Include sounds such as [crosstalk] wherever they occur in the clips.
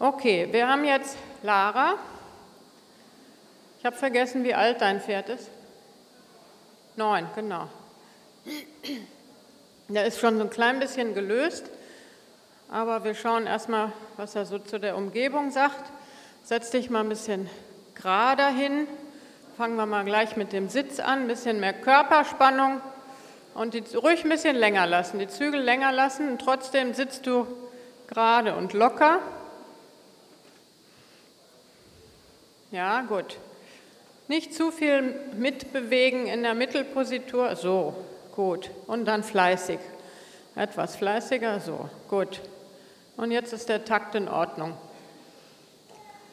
Okay, wir haben jetzt Lara. Ich habe vergessen, wie alt dein Pferd ist. Neun, genau. Der ist schon so ein klein bisschen gelöst, aber wir schauen erstmal, was er so zu der Umgebung sagt. Setz dich mal ein bisschen gerader hin. Fangen wir mal gleich mit dem Sitz an. Ein bisschen mehr Körperspannung und die ruhig ein bisschen länger lassen. Die Zügel länger lassen und trotzdem sitzt du gerade und locker. Ja, gut. Nicht zu viel mitbewegen in der Mittelpositur. So, gut. Und dann fleißig. Etwas fleißiger. So, gut. Und jetzt ist der Takt in Ordnung.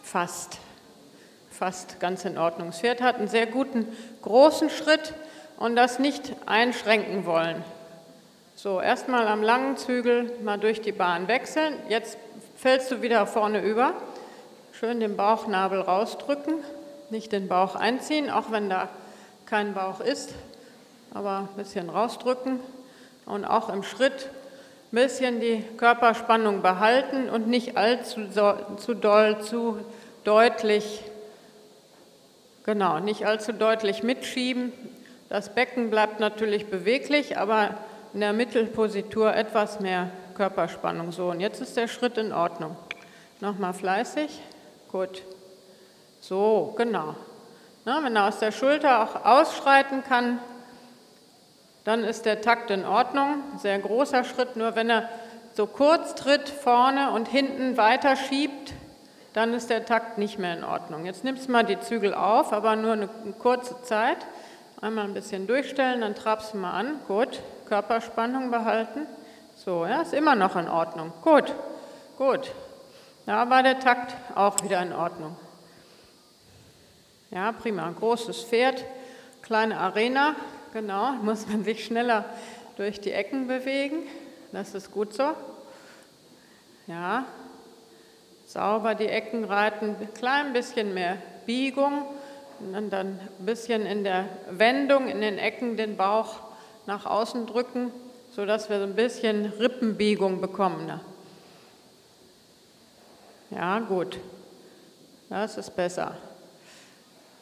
Fast. Fast ganz in Ordnung. Das Pferd hat einen sehr guten großen Schritt und das nicht einschränken wollen. So, erstmal am langen Zügel mal durch die Bahn wechseln. Jetzt fällst du wieder vorne über. Schön den Bauchnabel rausdrücken nicht den Bauch einziehen, auch wenn da kein Bauch ist, aber ein bisschen rausdrücken und auch im Schritt ein bisschen die Körperspannung behalten und nicht allzu zu doll, zu deutlich, genau, nicht allzu deutlich mitschieben. Das Becken bleibt natürlich beweglich, aber in der Mittelpositur etwas mehr Körperspannung. So, und jetzt ist der Schritt in Ordnung. Nochmal fleißig. Gut. So, genau. Na, wenn er aus der Schulter auch ausschreiten kann, dann ist der Takt in Ordnung. Sehr großer Schritt, nur wenn er so kurz tritt vorne und hinten weiter schiebt, dann ist der Takt nicht mehr in Ordnung. Jetzt nimmst du mal die Zügel auf, aber nur eine kurze Zeit. Einmal ein bisschen durchstellen, dann trabst du mal an. Gut, Körperspannung behalten. So, ja, ist immer noch in Ordnung. Gut, gut. Da war der Takt auch wieder in Ordnung. Ja, prima. Großes Pferd, kleine Arena, genau. [laughs] Muss man sich schneller durch die Ecken bewegen. Das ist gut so. Ja, sauber die Ecken reiten, ein klein bisschen mehr Biegung und dann ein bisschen in der Wendung in den Ecken den Bauch nach außen drücken, sodass wir so ein bisschen Rippenbiegung bekommen. Ja, gut. Das ist besser.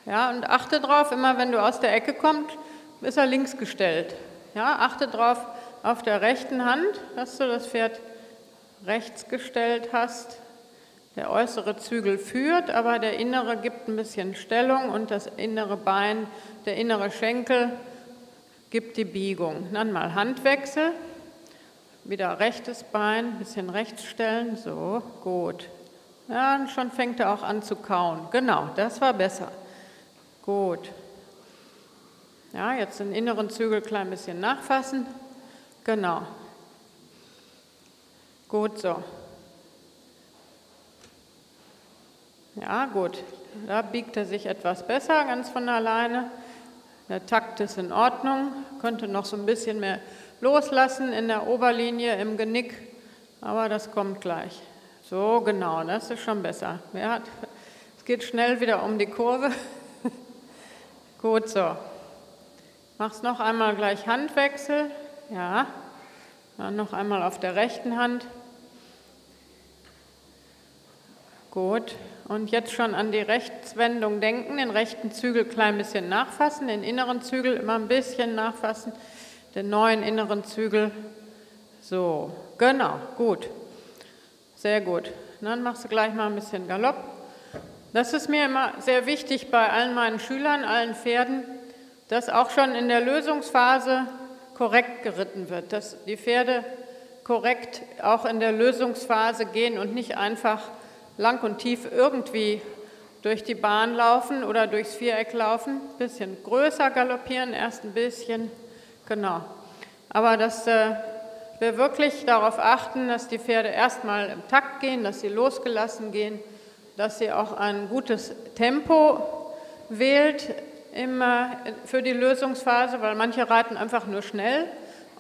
Ja, und achte drauf, immer wenn du aus der Ecke kommst, ist er links gestellt. Ja, achte drauf auf der rechten Hand, dass du das Pferd rechts gestellt hast. Der äußere Zügel führt, aber der innere gibt ein bisschen Stellung und das innere Bein, der innere Schenkel gibt die Biegung. Dann mal Handwechsel. Wieder rechtes Bein, ein bisschen rechts stellen. So, gut. Ja, und schon fängt er auch an zu kauen. Genau, das war besser. Gut. Ja, jetzt den inneren Zügel klein bisschen nachfassen. Genau. Gut so. Ja, gut. Da biegt er sich etwas besser, ganz von alleine. Der Takt ist in Ordnung. Könnte noch so ein bisschen mehr loslassen in der Oberlinie, im Genick. Aber das kommt gleich. So, genau, das ist schon besser. es geht schnell wieder um die Kurve. [laughs] Gut so. Mach's noch einmal gleich Handwechsel. Ja. Dann noch einmal auf der rechten Hand. Gut. Und jetzt schon an die Rechtswendung denken, den rechten Zügel klein bisschen nachfassen, den inneren Zügel immer ein bisschen nachfassen, den neuen inneren Zügel. So, genau, gut. Sehr gut. dann machst du gleich mal ein bisschen Galopp. Das ist mir immer sehr wichtig bei allen meinen Schülern, allen Pferden, dass auch schon in der Lösungsphase korrekt geritten wird, dass die Pferde korrekt auch in der Lösungsphase gehen und nicht einfach lang und tief irgendwie durch die Bahn laufen oder durchs Viereck laufen, ein bisschen größer galoppieren, erst ein bisschen, genau. Aber dass äh, wir wirklich darauf achten, dass die Pferde erstmal im Takt gehen, dass sie losgelassen gehen dass sie auch ein gutes Tempo wählt immer für die Lösungsphase, weil manche reiten einfach nur schnell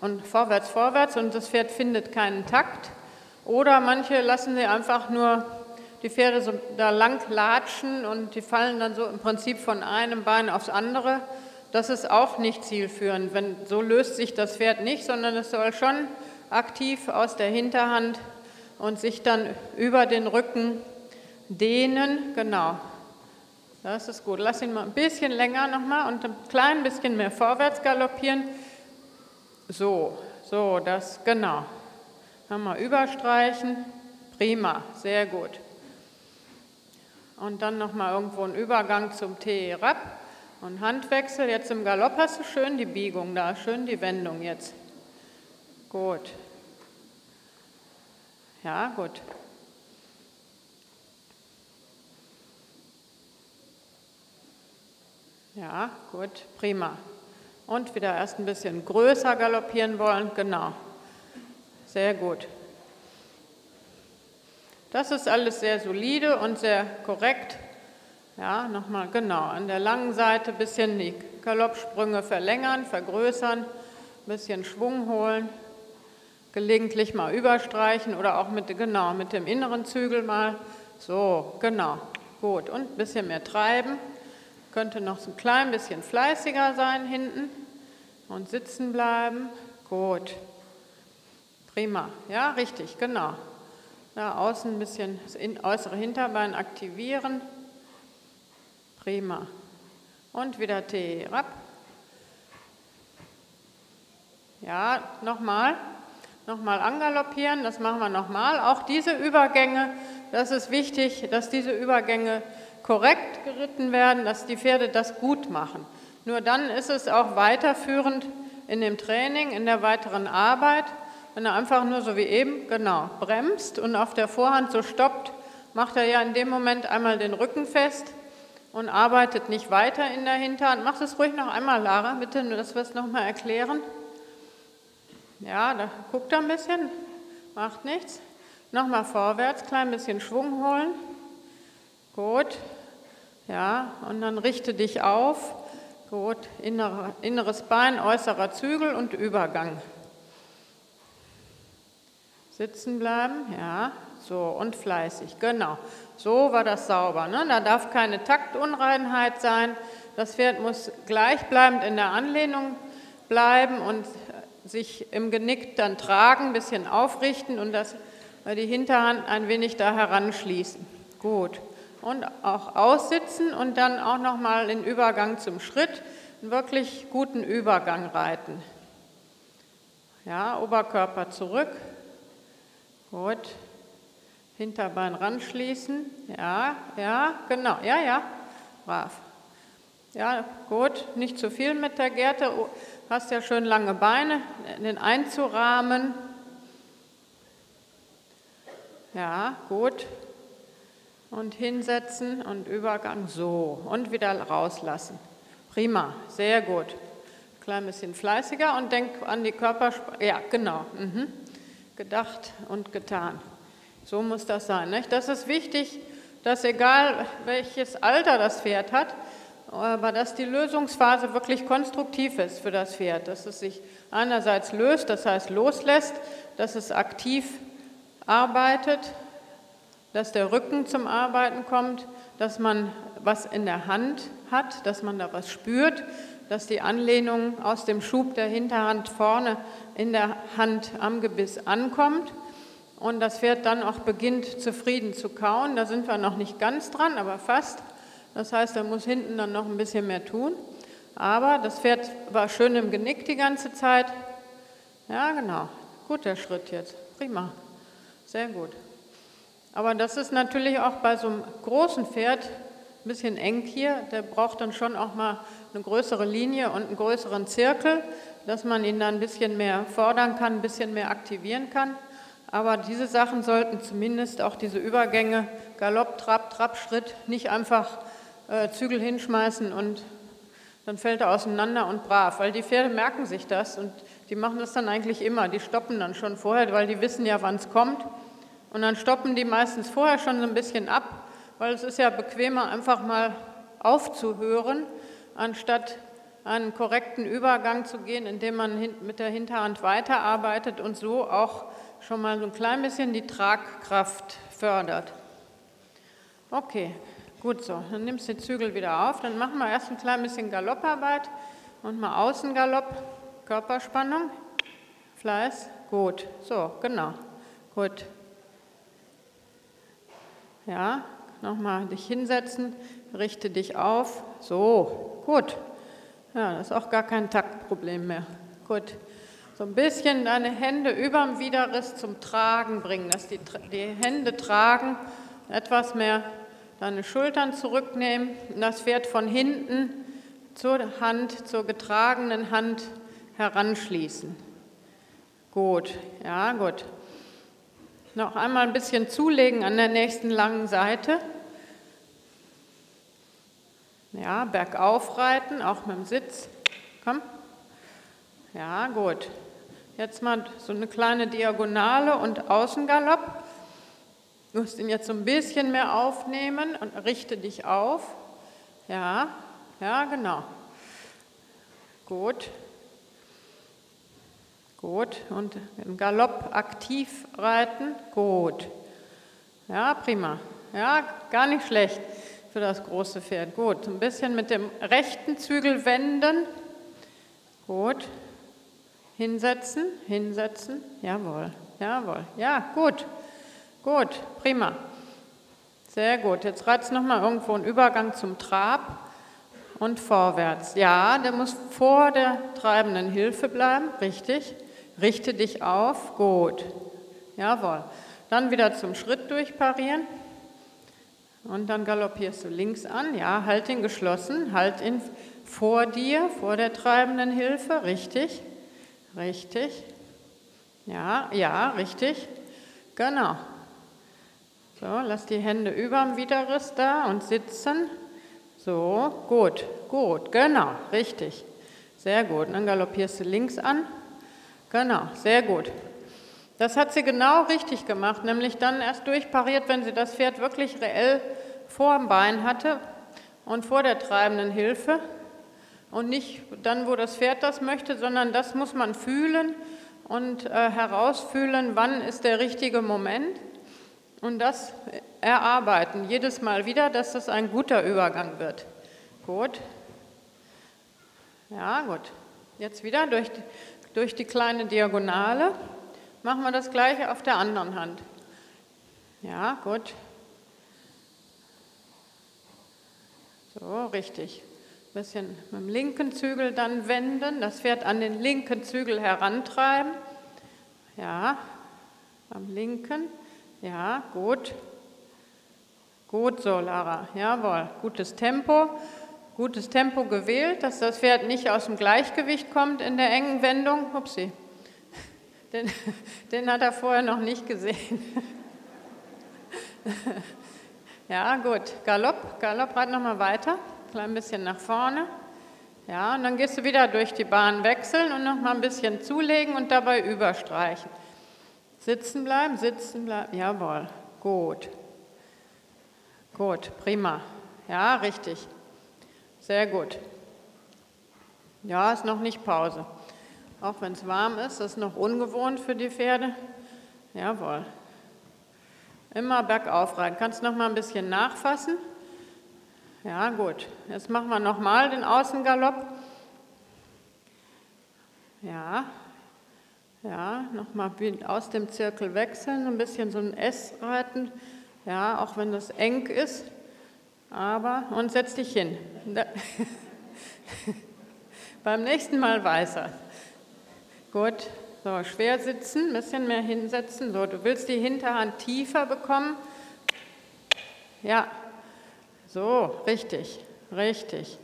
und vorwärts, vorwärts und das Pferd findet keinen Takt. Oder manche lassen sie einfach nur die Pferde so da lang latschen und die fallen dann so im Prinzip von einem Bein aufs andere. Das ist auch nicht zielführend. Wenn, so löst sich das Pferd nicht, sondern es soll schon aktiv aus der Hinterhand und sich dann über den Rücken dehnen. Genau. Das ist gut. Lass ihn mal ein bisschen länger nochmal und ein klein bisschen mehr vorwärts galoppieren. So, so, das, genau. Nochmal überstreichen. Prima, sehr gut. Und dann nochmal irgendwo einen Übergang zum T-Rap und Handwechsel. Jetzt im Galopp hast du schön die Biegung da, schön die Wendung jetzt. Gut. Ja, gut. Ja, gut, prima. Und wieder erst ein bisschen größer galoppieren wollen, genau. Sehr gut. Das ist alles sehr solide und sehr korrekt. Ja, nochmal, genau, an der langen Seite ein bisschen die Galoppsprünge verlängern, vergrößern, ein bisschen Schwung holen, gelegentlich mal überstreichen oder auch mit, genau, mit dem inneren Zügel mal. So, genau, gut. Und ein bisschen mehr treiben. Könnte noch so ein klein bisschen fleißiger sein hinten und sitzen bleiben. Gut. Prima. Ja, richtig, genau. Da außen ein bisschen das äußere Hinterbein aktivieren. Prima. Und wieder T. Rapp. Ja, nochmal. Nochmal angaloppieren, das machen wir nochmal. Auch diese Übergänge, das ist wichtig, dass diese Übergänge korrekt geritten werden, dass die Pferde das gut machen. Nur dann ist es auch weiterführend in dem Training, in der weiteren Arbeit. Wenn er einfach nur so wie eben, genau, bremst und auf der Vorhand so stoppt, macht er ja in dem Moment einmal den Rücken fest und arbeitet nicht weiter in der Hinterhand. Mach das ruhig noch einmal, Lara, bitte, dass wir es nochmal erklären. Ja, da guckt er ein bisschen, macht nichts. Nochmal vorwärts, klein bisschen Schwung holen. Gut, ja, und dann richte dich auf. Gut, innere, inneres Bein, äußerer Zügel und Übergang. Sitzen bleiben, ja, so und fleißig, genau. So war das sauber. Ne? Da darf keine Taktunreinheit sein. Das Pferd muss gleichbleibend in der Anlehnung bleiben und sich im Genick dann tragen, ein bisschen aufrichten und das, die Hinterhand ein wenig da heranschließen. Gut und auch aussitzen und dann auch nochmal den Übergang zum Schritt, einen wirklich guten Übergang reiten. Ja, Oberkörper zurück. Gut. Hinterbein ranschließen. Ja, ja, genau. Ja, ja. Brav. Ja, gut. Nicht zu viel mit der Gerte. Hast ja schön lange Beine. Den einzurahmen. Ja, gut und hinsetzen und Übergang so und wieder rauslassen. Prima, sehr gut. Klein bisschen fleißiger und denk an die Körpersprache. Ja, genau. Mhm. Gedacht und getan. So muss das sein. Nicht? Das ist wichtig, dass egal welches Alter das Pferd hat, aber dass die Lösungsphase wirklich konstruktiv ist für das Pferd, dass es sich einerseits löst, das heißt loslässt, dass es aktiv arbeitet, dass der Rücken zum Arbeiten kommt, dass man was in der Hand hat, dass man da was spürt, dass die Anlehnung aus dem Schub der Hinterhand vorne in der Hand am Gebiss ankommt und das Pferd dann auch beginnt zufrieden zu kauen. Da sind wir noch nicht ganz dran, aber fast. Das heißt, er muss hinten dann noch ein bisschen mehr tun. Aber das Pferd war schön im Genick die ganze Zeit. Ja, genau. Guter Schritt jetzt. Prima. Sehr gut. Aber das ist natürlich auch bei so einem großen Pferd ein bisschen eng hier. Der braucht dann schon auch mal eine größere Linie und einen größeren Zirkel, dass man ihn dann ein bisschen mehr fordern kann, ein bisschen mehr aktivieren kann. Aber diese Sachen sollten zumindest auch diese Übergänge, Galopp, Trab, Trab, Schritt, nicht einfach äh, Zügel hinschmeißen und dann fällt er auseinander und brav, weil die Pferde merken sich das und die machen das dann eigentlich immer. Die stoppen dann schon vorher, weil die wissen ja, wann es kommt. Und dann stoppen die meistens vorher schon so ein bisschen ab, weil es ist ja bequemer, einfach mal aufzuhören, anstatt einen korrekten Übergang zu gehen, indem man mit der Hinterhand weiterarbeitet und so auch schon mal so ein klein bisschen die Tragkraft fördert. Okay, gut so. Dann nimmst du die Zügel wieder auf. Dann machen wir erst ein klein bisschen Galopparbeit und mal Außengalopp, Körperspannung, Fleiß. Gut, so, genau. Gut. Ja, nochmal dich hinsetzen, richte dich auf. So, gut. Ja, das ist auch gar kein Taktproblem mehr. Gut. So ein bisschen deine Hände über dem Widerriss zum Tragen bringen, dass die, die Hände tragen, etwas mehr deine Schultern zurücknehmen und das Pferd von hinten zur Hand, zur getragenen Hand heranschließen. Gut, ja, gut. Noch einmal ein bisschen zulegen an der nächsten langen Seite. Ja, bergauf reiten, auch mit dem Sitz. Komm. Ja, gut. Jetzt mal so eine kleine Diagonale und Außengalopp. Du musst ihn jetzt so ein bisschen mehr aufnehmen und richte dich auf. Ja, ja, genau. Gut. Gut. Und im Galopp aktiv reiten. Gut. Ja, prima. Ja, gar nicht schlecht für das große Pferd. Gut. Ein bisschen mit dem rechten Zügel wenden. Gut. Hinsetzen, hinsetzen. Jawohl, jawohl. Ja, gut. Gut, prima. Sehr gut. Jetzt reizt nochmal irgendwo einen Übergang zum Trab und vorwärts. Ja, der muss vor der treibenden Hilfe bleiben. Richtig. Richte dich auf. Gut. Jawohl. Dann wieder zum Schritt durchparieren. Und dann galoppierst du links an. Ja, halt ihn geschlossen. Halt ihn vor dir, vor der treibenden Hilfe. Richtig. Richtig. Ja, ja, richtig. Genau. So, lass die Hände über dem Widerriss da und sitzen. So, gut, gut, genau, richtig. Sehr gut. Dann galoppierst du links an. Genau, sehr gut. Das hat sie genau richtig gemacht, nämlich dann erst durchpariert, wenn sie das Pferd wirklich reell vor dem Bein hatte und vor der treibenden Hilfe. Und nicht dann, wo das Pferd das möchte, sondern das muss man fühlen und äh, herausfühlen, wann ist der richtige Moment. Und das erarbeiten jedes Mal wieder, dass das ein guter Übergang wird. Gut. Ja, gut. Jetzt wieder durch die, durch die kleine Diagonale. Machen wir das gleiche auf der anderen Hand. Ja, gut. So, richtig. Ein bisschen mit dem linken Zügel dann wenden, das Pferd an den linken Zügel herantreiben. Ja, am linken. Ja, gut. Gut so, Lara. Jawohl. Gutes Tempo. Gutes Tempo gewählt, dass das Pferd nicht aus dem Gleichgewicht kommt in der engen Wendung. Upsi. [laughs] Den, den hat er vorher noch nicht gesehen. [laughs] Ja, gut. Galopp. Galopp, reit nochmal weiter. Klein bisschen nach vorne. Ja, und dann gehst du wieder durch die Bahn wechseln und nochmal ein bisschen zulegen und dabei überstreichen. Sitzen bleiben, sitzen bleiben. Jawohl, gut. Gut, prima. Ja, richtig. Sehr gut. Ja, ist noch nicht Pause. Auch wenn es warm ist, ist noch ungewohnt für die Pferde. Jawohl. Immer bergauf rein. Kannst noch mal ein bisschen nachfassen. Ja, gut. Jetzt machen wir noch mal den Außengalopp. Ja, ja, nochmal aus dem Zirkel wechseln, ein bisschen so ein S reiten, ja, auch wenn das eng ist. Aber, und setz dich hin. [laughs] Beim nächsten Mal weißer. Gut, so, schwer sitzen, ein bisschen mehr hinsetzen. So, du willst die Hinterhand tiefer bekommen. Ja, so, richtig, richtig.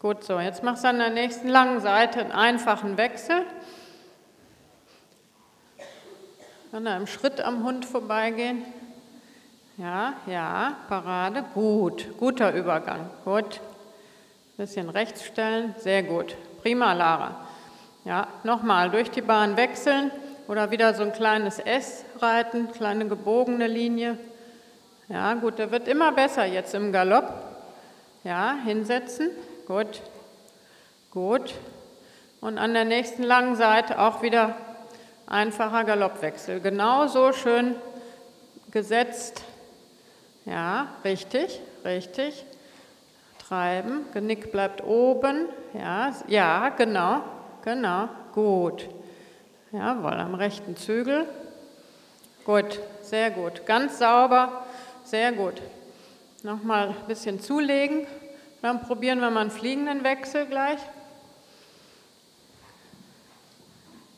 Gut so, jetzt machst du an der nächsten langen Seite einen einfachen Wechsel. Er im Schritt am Hund vorbeigehen? Ja, ja, Parade, gut, guter Übergang, gut. Bisschen rechts stellen, sehr gut. Prima, Lara. Ja, nochmal durch die Bahn wechseln oder wieder so ein kleines S reiten, kleine gebogene Linie. Ja, gut, der wird immer besser jetzt im Galopp. Ja, hinsetzen, gut, gut. Und an der nächsten langen Seite auch wieder einfacher Galoppwechsel. Genauso schön gesetzt. Ja, richtig, richtig. Treiben, Genick bleibt oben. Ja, ja, genau, genau, gut. Jawohl, am rechten Zügel. Gut, sehr gut. Ganz sauber Sehr gut. Nochmal ein bisschen zulegen. Dann probieren wir mal einen fliegenden Wechsel gleich.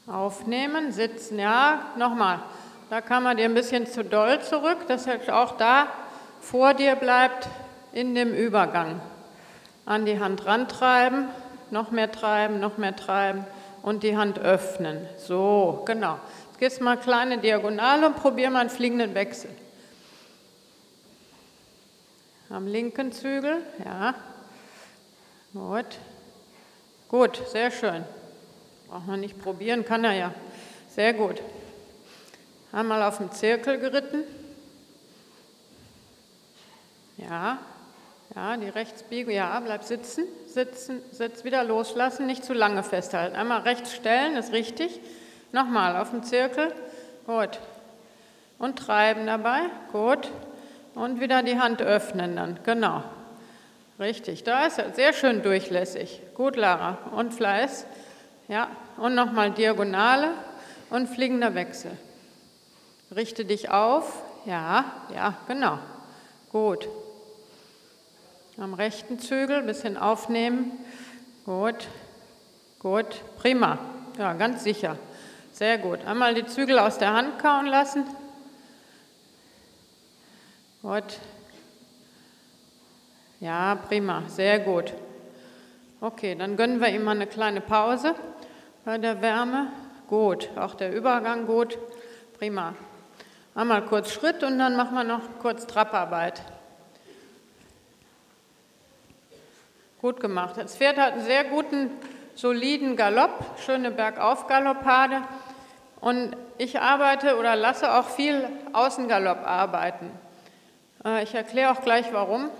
Aufnehmen, sitzen, ja, nochmal. Da kann man dir ein bisschen zu doll zurück, dass er auch da vor dir bleibt in dem Übergang. An die Hand rantreiben, noch mehr treiben, noch mehr treiben und die Hand öffnen. So, genau. Jetzt gehst mal kleine Diagonale und probier mal einen fliegenden Wechsel. Am linken Zügel, ja. Gut. Gut, sehr schön. Braucht man nicht probieren, kann er ja. Sehr gut. Einmal auf dem Zirkel geritten. Ja, ja, die Rechtsbiegung, ja, bleib sitzen, sitzen, sitz wieder loslassen, nicht zu lange festhalten. Einmal rechts stellen, ist richtig. Nochmal auf dem Zirkel, gut. Und treiben dabei, gut. Und wieder die Hand öffnen dann, genau. Richtig, da ist er sehr schön durchlässig. Gut, Lara. Und Fleiß, ja. Und nochmal Diagonale und fliegender Wechsel. Richte dich auf, ja, ja, genau. Gut. Am rechten Zügel ein bisschen aufnehmen. Gut, gut, prima. Ja, ganz sicher. Sehr gut. Einmal die Zügel aus der Hand kauen lassen. Gut. Ja, prima, sehr gut. Okay, dann gönnen wir ihm mal eine kleine Pause bei der Wärme. Gut, auch der Übergang gut. Prima. Einmal kurz Schritt und dann machen wir noch kurz Trapparbeit. Gut gemacht. Das Pferd hat einen sehr guten, soliden Galopp, schöne Bergaufgaloppade. Und ich arbeite oder lasse auch viel Außengalopp arbeiten. Äh, ich erkläre auch gleich warum.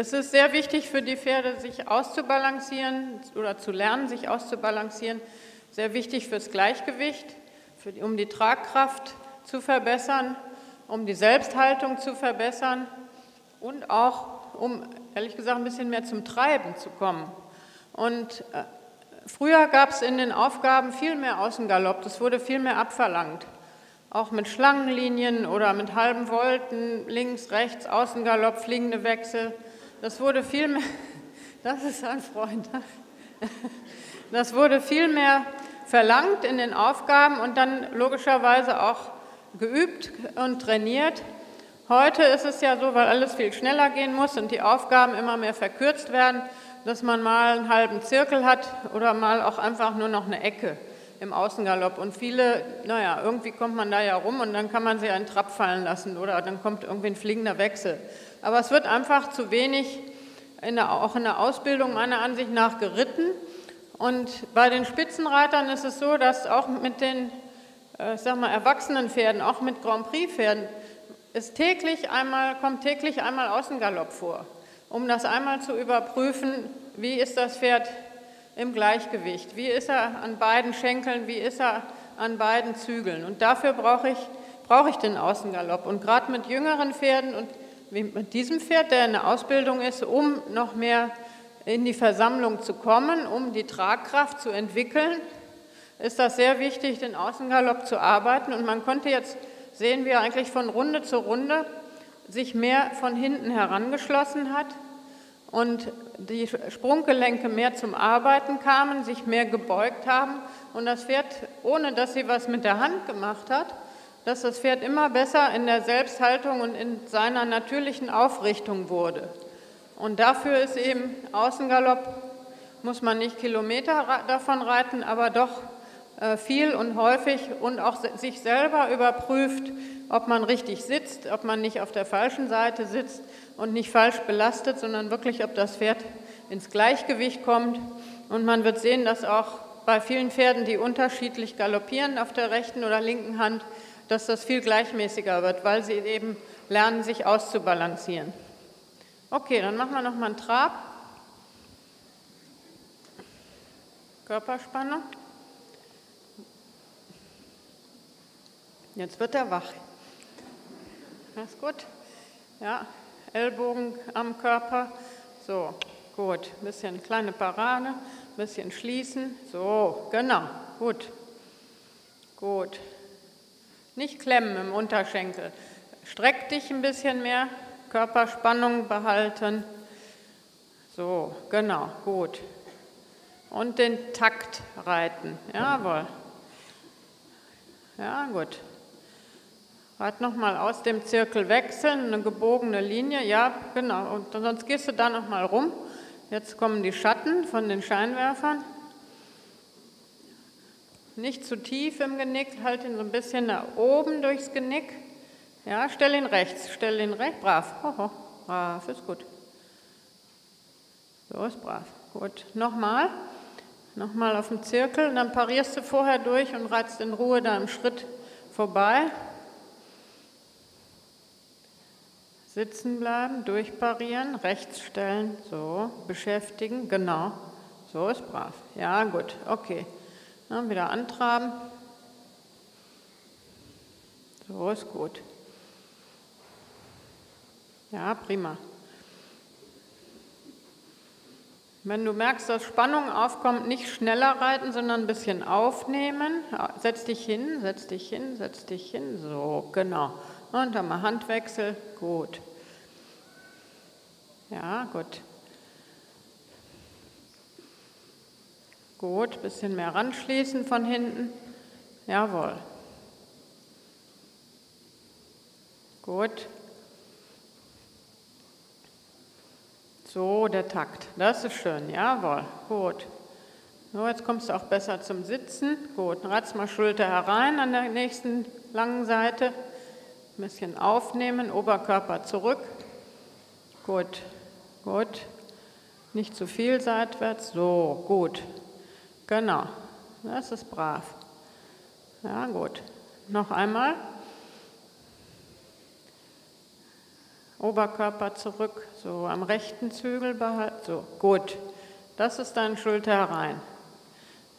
Es ist sehr wichtig für die Pferde, sich auszubalancieren oder zu lernen, sich auszubalancieren. Sehr wichtig fürs Gleichgewicht, für um die Tragkraft zu verbessern, um die Selbsthaltung zu verbessern und auch um ehrlich gesagt ein bisschen mehr zum Treiben zu kommen. Und äh, früher gab es in den Aufgaben viel mehr Außengalopp, das wurde viel mehr abverlangt. Auch mit Schlangenlinien oder mit halben Volten, links, rechts, Außengalopp, fliegende Wechsel. Das wurde viel mehr, [laughs] das ist ein Freund, [laughs] das wurde viel mehr verlangt in den Aufgaben und dann logischerweise auch geübt und trainiert. Heute ist es ja so, weil alles viel schneller gehen muss und die Aufgaben immer mehr verkürzt werden, dass man mal einen halben Zirkel hat oder mal auch einfach nur noch eine Ecke im Außengalopp. Und viele, naja, irgendwie kommt man da ja rum und dann kann man sie einen Trab fallen lassen oder dann kommt irgendwie ein fliegender Wechsel. Aber es wird einfach zu wenig, in der, auch in der Ausbildung meiner Ansicht nach, geritten. Und bei den Spitzenreitern ist es so, dass auch mit den, äh, ich sag mal, erwachsenen Pferden, auch mit Grand Prix-Pferden, ist täglich einmal, kommt täglich einmal Außengalopp vor, um das einmal zu überprüfen, wie ist das Pferd im Gleichgewicht, wie ist er an beiden Schenkeln, wie ist er an beiden Zügeln. Und dafür brauche ich, brauche ich den Außengalopp. Und gerade mit jüngeren Pferden und mit diesem Pferd, der in der Ausbildung ist, um noch mehr in die Versammlung zu kommen, um die Tragkraft zu entwickeln, ist das sehr wichtig, den Außengalopp zu arbeiten. Und man konnte jetzt sehen wir eigentlich von Runde zu Runde sich mehr von hinten herangeschlossen hat und die Sprunggelenke mehr zum Arbeiten kamen, sich mehr gebeugt haben und das Pferd, ohne dass sie was mit der Hand gemacht hat, dass das Pferd immer besser in der Selbsthaltung und in seiner natürlichen Aufrichtung wurde. Und dafür ist eben Außengalopp, muss man nicht Kilometer davon reiten, aber doch äh, viel und häufig und auch sich selber überprüft, ob man richtig sitzt, ob man nicht auf der falschen Seite sitzt und nicht falsch belastet, sondern wirklich, ob das Pferd ins Gleichgewicht kommt. Und man wird sehen, dass auch bei vielen Pferden, die unterschiedlich galoppieren auf der rechten oder linken Hand, dass das viel gleichmäßiger wird, weil sie eben lernen, sich auszubalancieren. Okay, dann machen wir noch mal einen Trab. Körperspannung. Jetzt wird er wach. Ist gut. Ja, Ellbogen am Körper. So, gut. Bisschen kleine Parade, bisschen schließen. So, genau. Gut. Gut. Nicht klemmen im Unterschenkel. Streck dich ein bisschen mehr, Körperspannung behalten. So, genau, gut. Und den Takt reiten. Jawohl. Ja, gut. Reit nochmal aus dem Zirkel wechseln, eine gebogene Linie. Ja, genau. Und sonst gehst du da nochmal rum. Jetzt kommen die Schatten von den Scheinwerfern. Nicht zu tief im Genick, halt ihn so ein bisschen nach oben durchs Genick. Ja, stell ihn rechts, stell ihn rechts. Brav. Hoho. Brav, ist gut. So ist brav. Gut. Nochmal. Nochmal auf dem Zirkel. Und dann parierst du vorher durch und reizt in Ruhe da im Schritt vorbei. Sitzen bleiben, durchparieren, rechts stellen, so, beschäftigen, genau. So ist brav. Ja, gut, okay. Dann wieder antraben. So ist gut. Ja, prima. Wenn du merkst, dass Spannung aufkommt, nicht schneller reiten, sondern ein bisschen aufnehmen. Setz dich hin, setz dich hin, setz dich hin. So, genau. Und dann mal Handwechsel. Gut. Ja, gut. Gut, bisschen mehr ranschließen von hinten. Jawohl. Gut. So, der Takt. Das ist schön. Jawohl. Gut. So, jetzt kommst du auch besser zum Sitzen. Gut. Ratz mal Schulter herein an der nächsten langen Seite. Ein bisschen aufnehmen, Oberkörper zurück. Gut. Gut. Nicht zu viel seitwärts. So, gut. Genau. Das ist brav. Ja, gut. Noch einmal. Oberkörper zurück, so am rechten Zügel behalten. So, gut. Das ist dein Schulter herein.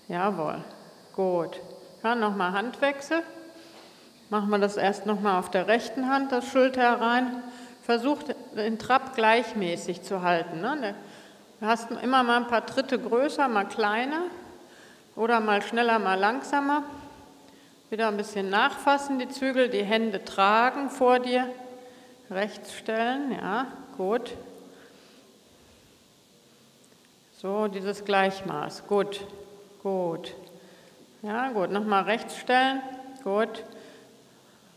Jawohl. Gut. Dann nochmal Handwechsel. Machen wir das erst nochmal auf der rechten Hand, das Schulter herein. Versuch den Trab gleichmäßig zu halten. Ne? Du hast immer mal ein paar Tritte größer, mal kleiner oder mal schneller, mal langsamer. Wieder ein bisschen nachfassen, die Zügel, die Hände tragen vor dir rechts stellen, ja, gut. So, dieses Gleichmaß, gut, gut. Ja, gut, nochmal rechts stellen, gut.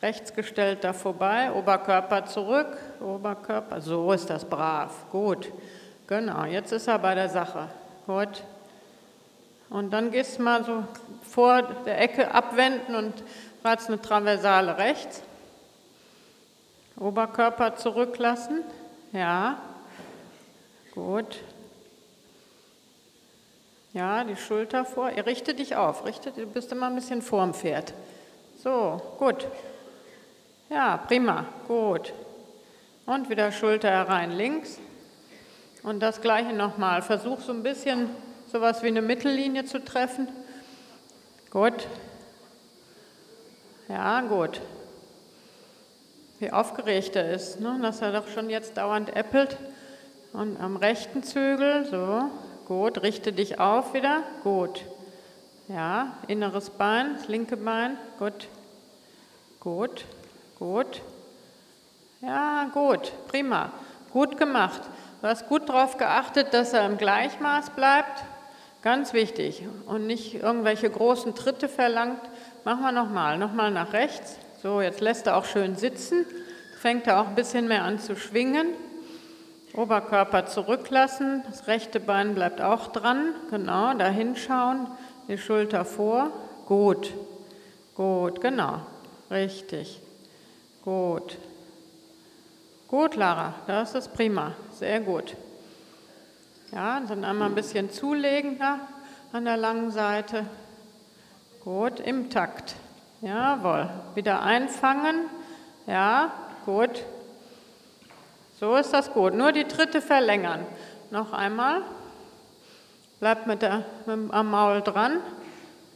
Rechts gestellt da vorbei, Oberkörper zurück, Oberkörper, so ist das brav, gut. Genau, jetzt ist er bei der Sache, gut. Und dann gehst du mal so vor der Ecke abwenden und ratst eine Traversale rechts. Oberkörper zurücklassen. Ja, gut. Ja, die Schulter vor. Richte dich auf. Richte, du bist immer ein bisschen vorm Pferd. So, gut. Ja, prima. Gut. Und wieder Schulter herein links. Und das gleiche nochmal. Versuch so ein bisschen sowas wie eine Mittellinie zu treffen. Gut. Ja, gut wie aufgeregt er ist, ne? dass er doch schon jetzt dauernd äppelt. Und am rechten Zügel, so, gut, richte dich auf wieder, gut. Ja, inneres Bein, das linke Bein, gut, gut, gut. Ja, gut, prima, gut gemacht. Du hast gut darauf geachtet, dass er im Gleichmaß bleibt, ganz wichtig. Und nicht irgendwelche großen Tritte verlangt. Machen wir nochmal, nochmal nach rechts, so, jetzt lässt er auch schön sitzen, fängt er auch ein bisschen mehr an zu schwingen. Oberkörper zurücklassen, das rechte Bein bleibt auch dran, genau, da hinschauen, die Schulter vor, gut, gut, genau, richtig, gut. Gut, Lara, das ist prima, sehr gut. Ja, dann einmal ein bisschen zulegen da an der langen Seite. Gut, im Takt. Jawohl. Wieder einfangen. Ja, gut. So ist das gut. Nur die Tritte verlängern. Noch einmal. Bleib mit, der, mit am Maul dran.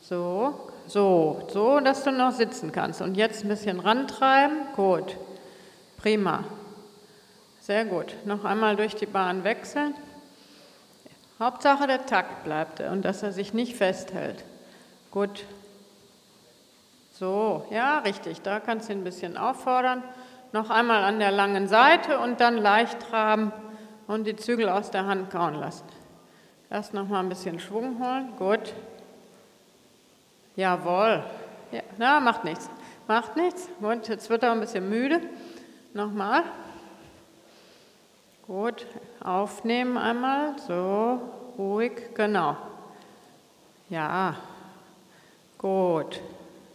So, so, so, dass du noch sitzen kannst. Und jetzt ein bisschen rantreiben. Gut. Prima. Sehr gut. Noch einmal durch die Bahn wechseln. Hauptsache der Takt bleibt und dass er sich nicht festhält. Gut. So, ja, richtig. Da kannst du ihn ein bisschen auffordern. Noch einmal an der langen Seite und dann leicht traben und die Zügel aus der Hand kauen lassen. Erst noch mal ein bisschen Schwung holen. Gut. Jawohl. Ja, na, macht nichts. Macht nichts. Gut, jetzt wird er ein bisschen müde. Nochmal. Gut, aufnehmen einmal. So, ruhig, genau. Ja, gut.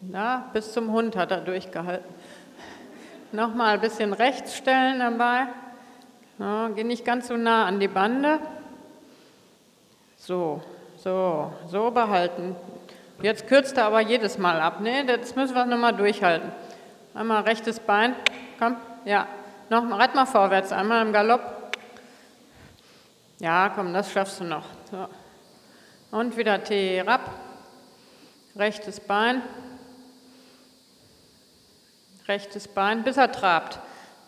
Na, bis zum Hund hat er durchgehalten. Nochmal ein bisschen rechts stellen dabei. Ja, geh nicht ganz so nah an die Bande. So, so, so behalten. Jetzt kürzt er aber jedes Mal ab. Ne, das müssen wir nochmal durchhalten. Einmal rechtes Bein. Komm, ja. Nochmal, reit mal vorwärts. Einmal im Galopp. Ja, komm, das schaffst du noch. So. Und wieder T rab. Rechtes Bein rechtes Bein, bis er trabt.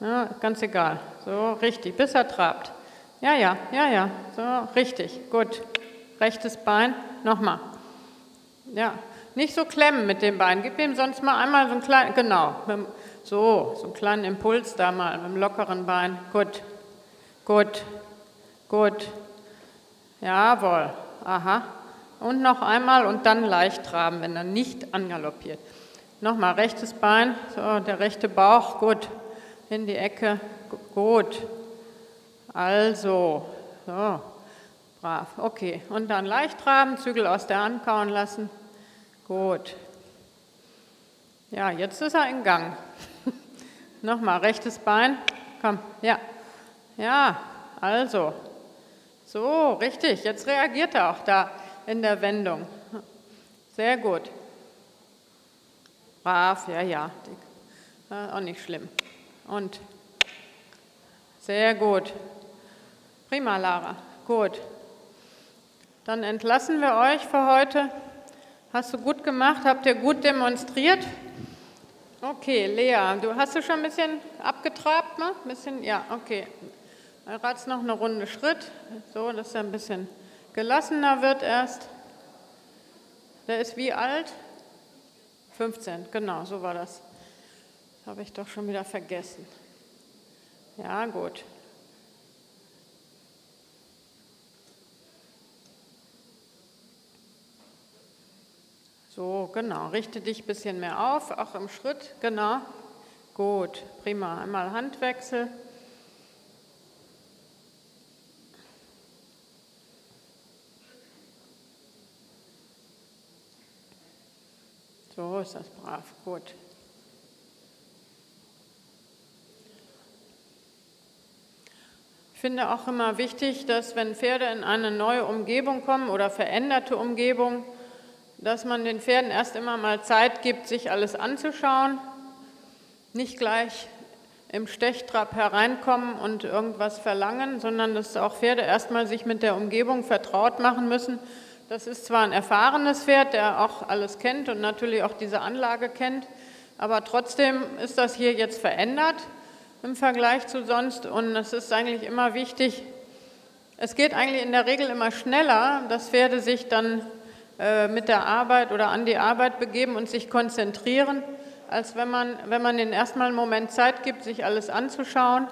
Ja, ganz egal. So, richtig, bis er trabt. Ja, ja, ja, ja. So, richtig, gut. Rechtes Bein, nochmal. Ja, nicht so klemmen mit dem Bein. Gib ihm sonst mal einmal so einen kleinen, genau, so, so einen kleinen Impuls da mal mit dem lockeren Bein. Gut, gut, gut. Jawohl, aha. Und noch einmal und dann leicht traben, wenn er nicht angaloppiert. Nochmal rechtes Bein, so der rechte Bauch, gut, in die Ecke, gut. Also, so, brav, okay. Und dann leicht traben, Zügel aus der Hand kauen lassen, gut. Ja, jetzt ist er in Gang. [laughs] Nochmal rechtes Bein, komm, ja, ja, also, so, richtig, jetzt reagiert er auch da in der Wendung. Sehr gut. Brav, ja, ja. Auch nicht schlimm. Und sehr gut. Prima, Lara. Gut. Dann entlassen wir euch für heute. Hast du gut gemacht? Habt ihr gut demonstriert? Okay, Lea, du hast du schon ein bisschen abgetrabt, ne? Ein bisschen, ja, okay. Ratz noch eine Runde Schritt, so, dass er ein bisschen gelassener wird erst. Der ist wie alt? 15, genau, so war das. Habe ich doch schon wieder vergessen. Ja, gut. So, genau. Richte dich ein bisschen mehr auf, auch im Schritt. Genau. Gut, prima. Einmal Handwechsel. So ist das brav, gut. Ich finde auch immer wichtig, dass wenn Pferde in eine neue Umgebung kommen oder veränderte Umgebung, dass man den Pferden erst immer mal Zeit gibt, sich alles anzuschauen, nicht gleich im Stechtrab hereinkommen und irgendwas verlangen, sondern dass auch Pferde erstmal sich mit der Umgebung vertraut machen müssen. Das ist zwar ein erfahrenes Pferd, der auch alles kennt und natürlich auch diese Anlage kennt, aber trotzdem ist das hier jetzt verändert im Vergleich zu sonst und es ist eigentlich immer wichtig, es geht eigentlich in der Regel immer schneller, dass Pferde sich dann mit der Arbeit oder an die Arbeit begeben und sich konzentrieren, als wenn man, wenn man ihnen erstmal einen Moment Zeit gibt, sich alles anzuschauen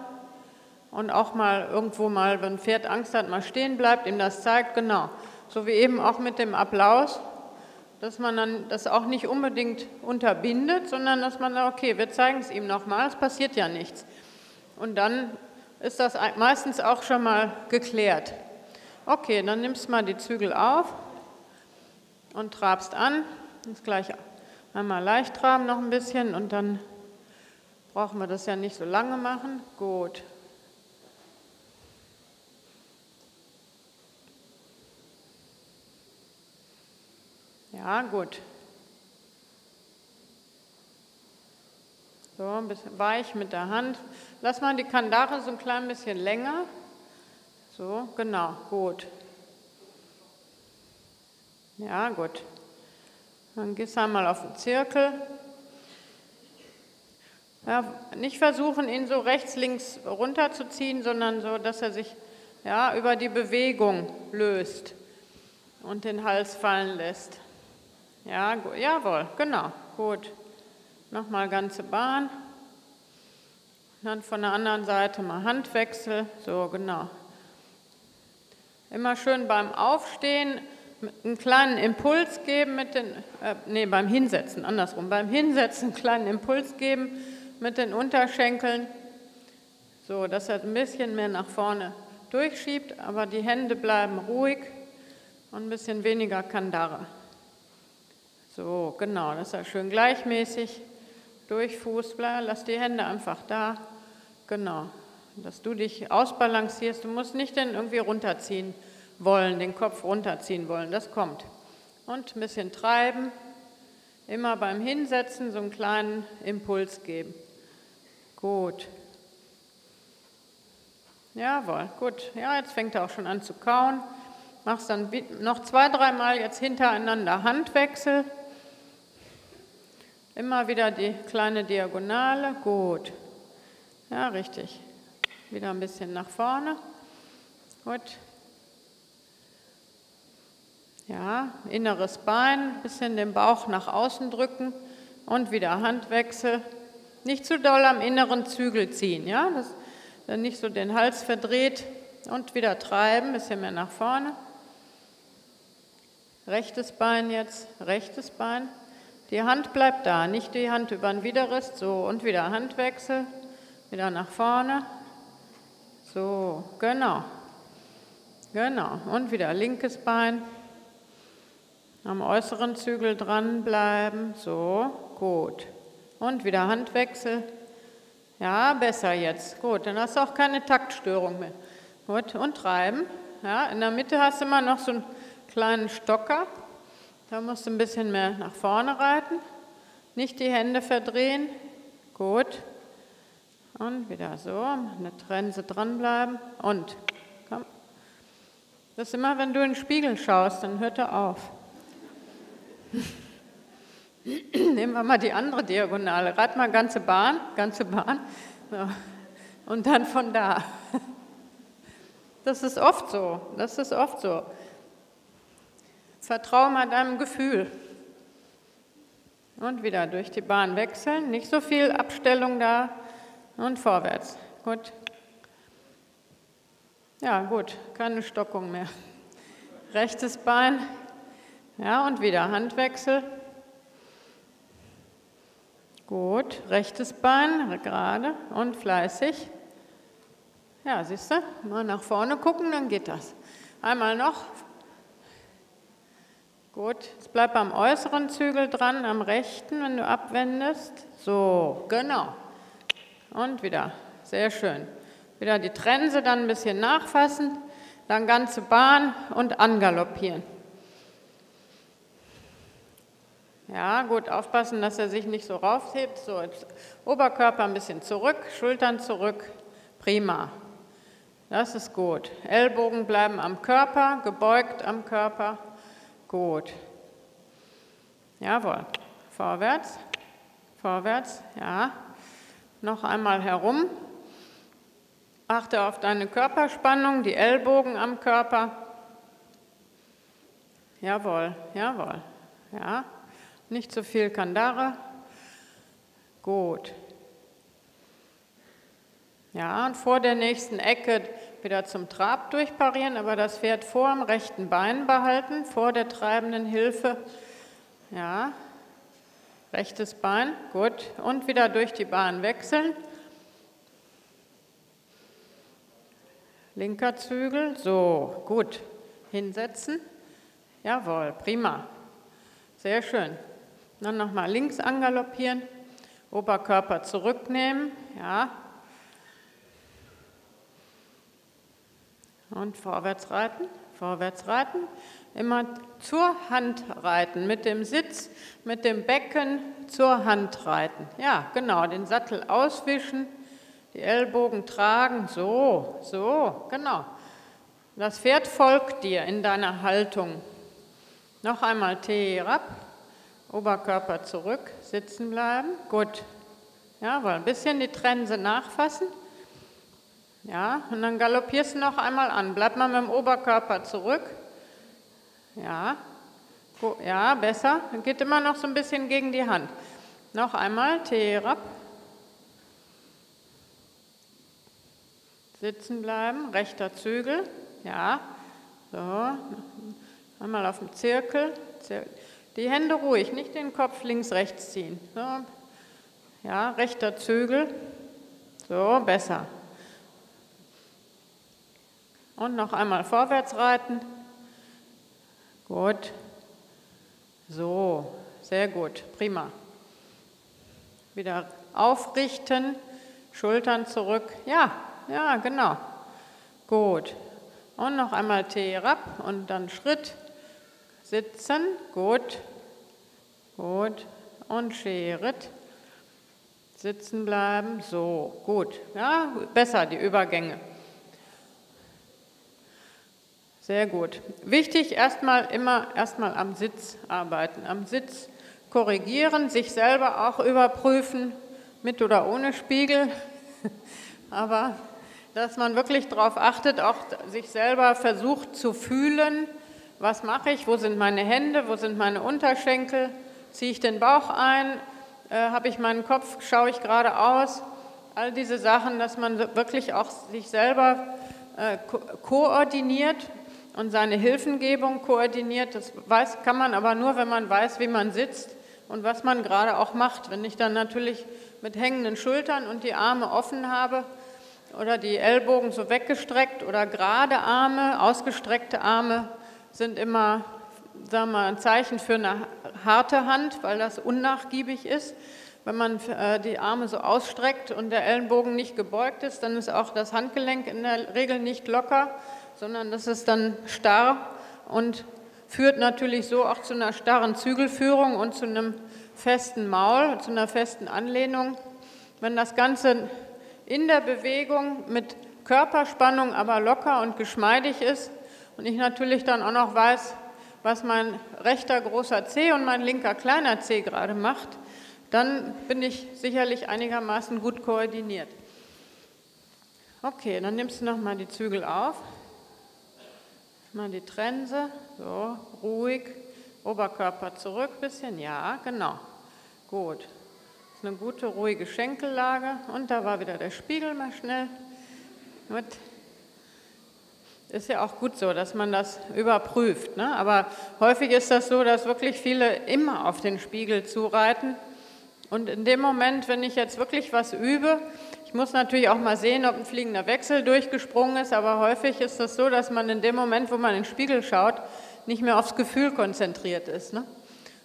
und auch mal irgendwo mal, wenn ein Pferd Angst hat, mal stehen bleibt, ihm das zeigt, genau so wie eben auch mit dem Applaus, dass man dann das auch nicht unbedingt unterbindet, sondern dass man sagt, okay, wir zeigen es ihm nochmal, es passiert ja nichts. Und dann ist das meistens auch schon mal geklärt. Okay, dann nimmst du mal die Zügel auf und trabst an. Jetzt gleich einmal leicht traben noch ein bisschen und dann brauchen wir das ja nicht so lange machen. Gut, Ja, gut. So, ein bisschen weich mit der Hand. Lass mal die Kandare so ein klein bisschen länger. So, genau, gut. Ja, gut. Dann gehst du einmal auf den Zirkel. Ja, nicht versuchen, ihn so rechts, links runterzuziehen, sondern so, dass er sich ja, über die Bewegung löst und den Hals fallen lässt. Ja, jawohl, genau, gut. Nochmal ganze Bahn. Dann von der anderen Seite mal Handwechsel. So, genau. Immer schön beim Aufstehen einen kleinen Impuls geben mit den, äh, nee, beim Hinsetzen, andersrum, beim Hinsetzen einen kleinen Impuls geben mit den Unterschenkeln, so dass er ein bisschen mehr nach vorne durchschiebt, aber die Hände bleiben ruhig und ein bisschen weniger Kandare. So, genau, dass er schön gleichmäßig. Durchfußt, lass die Hände einfach da, genau, dass du dich ausbalancierst, du musst nicht den irgendwie runterziehen wollen, den Kopf runterziehen wollen, das kommt. Und ein bisschen treiben, immer beim Hinsetzen so einen kleinen Impuls geben. Gut. Jawohl, gut. Ja, jetzt fängt er auch schon an zu kauen. Machst dann noch zwei, dreimal jetzt hintereinander Handwechsel. Immer wieder die kleine Diagonale. Gut. Ja, richtig. Wieder ein bisschen nach vorne. Gut. Ja, inneres Bein, bisschen den Bauch nach außen drücken und wieder Handwechsel. Nicht zu doll am inneren Zügel ziehen, ja, dass dann nicht so den Hals verdreht und wieder treiben, bisschen mehr nach vorne. Rechtes Bein jetzt, rechtes Bein. Die Hand bleibt da, nicht die Hand über den Widerrist, so und wieder Handwechsel, wieder nach vorne. So, genau. Genau, und wieder linkes Bein. Am äußeren Zügel dranbleiben. So, gut. Und wieder Handwechsel. Ja, besser jetzt. Gut, dann hast du auch keine Taktstörung mehr. Gut, und treiben. Ja, in der Mitte hast du immer noch so einen kleinen Stocker. Da musst du ein bisschen mehr nach vorne reiten. Nicht die Hände verdrehen. Gut. Und wieder so, eine Trense dranbleiben. Und, komm. Das ist immer, wenn du in den Spiegel schaust, dann hört er auf. Nehmen wir mal die andere Diagonale. Rad mal ganze Bahn, ganze Bahn. Und dann von da. Das ist oft so. Das ist oft so. Vertraue mal deinem Gefühl. Und wieder durch die Bahn wechseln. Nicht so viel Abstellung da. Und vorwärts. Gut. Ja, gut. Keine Stockung mehr. Rechtes Bein, ja, und wieder Handwechsel. Gut, rechtes Bein gerade und fleißig. Ja, siehst du, mal nach vorne gucken, dann geht das. Einmal noch. Gut, jetzt bleib am äußeren Zügel dran, am rechten, wenn du abwendest. So, genau. Und wieder, sehr schön. Wieder die Trense dann ein bisschen nachfassen, dann ganze Bahn und angaloppieren. Ja, gut, aufpassen, dass er sich nicht so raufhebt. So, Oberkörper ein bisschen zurück, Schultern zurück. Prima. Das ist gut. Ellbogen bleiben am Körper, gebeugt am Körper. Gut. Jawohl. Vorwärts. Vorwärts. Ja. Noch einmal herum. Achte auf deine Körperspannung, die Ellbogen am Körper. Jawohl, jawohl. Ja. Nicht zu viel Kandare. Gut. Ja, und vor der nächsten Ecke wieder zum Trab durchparieren, aber das Pferd vor dem rechten Bein behalten, vor der treibenden Hilfe. Ja, rechtes Bein, gut. Und wieder durch die Bahn wechseln. Linker Zügel, so, gut. Hinsetzen. Jawohl, prima. Sehr schön. Dann nochmal links angaloppieren, Oberkörper zurücknehmen, ja. Und vorwärts reiten, vorwärts reiten. Immer zur Hand reiten, mit dem Sitz, mit dem Becken zur Hand reiten. Ja, genau, den Sattel auswischen, die Ellbogen tragen, so, so, genau. Das Pferd folgt dir in deiner Haltung. Noch einmal T herab. Oberkörper zurück, sitzen bleiben. Gut. Jawohl, ein bisschen die Trense nachfassen. Ja, und dann galoppierst du noch einmal an. Bleib mal mit dem Oberkörper zurück. Ja, ja, besser. Dann geht immer noch so ein bisschen gegen die Hand. Noch einmal, T herab. Sitzen bleiben, rechter Zügel, ja, so, einmal auf dem Zirkel, die Hände ruhig, nicht den Kopf links, rechts ziehen. So, ja, rechter Zügel, so, besser. Und noch einmal vorwärts reiten. Gut. So, sehr gut, prima. Wieder aufrichten, Schultern zurück. Ja, ja, genau. Gut. Und noch einmal T herab und dann Schritt, sitzen, gut, gut. Und Schritt, sitzen bleiben, so, gut. Ja, besser die Übergänge. Sehr gut. Wichtig erstmal immer erstmal am Sitz arbeiten, am Sitz korrigieren, sich selber auch überprüfen, mit oder ohne Spiegel. [laughs] Aber dass man wirklich darauf achtet, auch sich selber versucht zu fühlen, was mache ich, wo sind meine Hände, wo sind meine Unterschenkel, ziehe ich den Bauch ein, äh, habe ich meinen Kopf, schaue ich geradeaus, all diese Sachen, dass man wirklich auch sich selber äh, ko koordiniert und seine Hilfengebung koordiniert. Das weiß, kann man aber nur, wenn man weiß, wie man sitzt und was man gerade auch macht. Wenn ich dann natürlich mit hängenden Schultern und die Arme offen habe oder die Ellbogen so weggestreckt oder gerade Arme, ausgestreckte Arme sind immer sagen wir, ein Zeichen für eine harte Hand, weil das unnachgiebig ist. Wenn man äh, die Arme so ausstreckt und der Ellenbogen nicht gebeugt ist, dann ist auch das Handgelenk in der Regel nicht locker, sondern das ist dann starr und führt natürlich so auch zu einer starren Zügelführung und zu einem festen Maul, zu einer festen Anlehnung. Wenn das Ganze in der Bewegung mit Körperspannung aber locker und geschmeidig ist und ich natürlich dann auch noch weiß, was mein rechter großer C und mein linker kleiner C gerade macht, dann bin ich sicherlich einigermaßen gut koordiniert. Okay, dann nimmst du nochmal die Zügel auf. Mal die Trense, so, ruhig, Oberkörper zurück, bisschen, ja, genau, gut. Das ist eine gute, ruhige Schenkellage und da war wieder der Spiegel mal schnell. Gut. Ist ja auch gut so, dass man das überprüft, ne? aber häufig ist das so, dass wirklich viele immer auf den Spiegel zureiten und in dem Moment, wenn ich jetzt wirklich was übe, ich muss natürlich auch mal sehen, ob ein fliegender Wechsel durchgesprungen ist, aber häufig ist das so, dass man in dem Moment, wo man in den Spiegel schaut, nicht mehr aufs Gefühl konzentriert ist. Ne?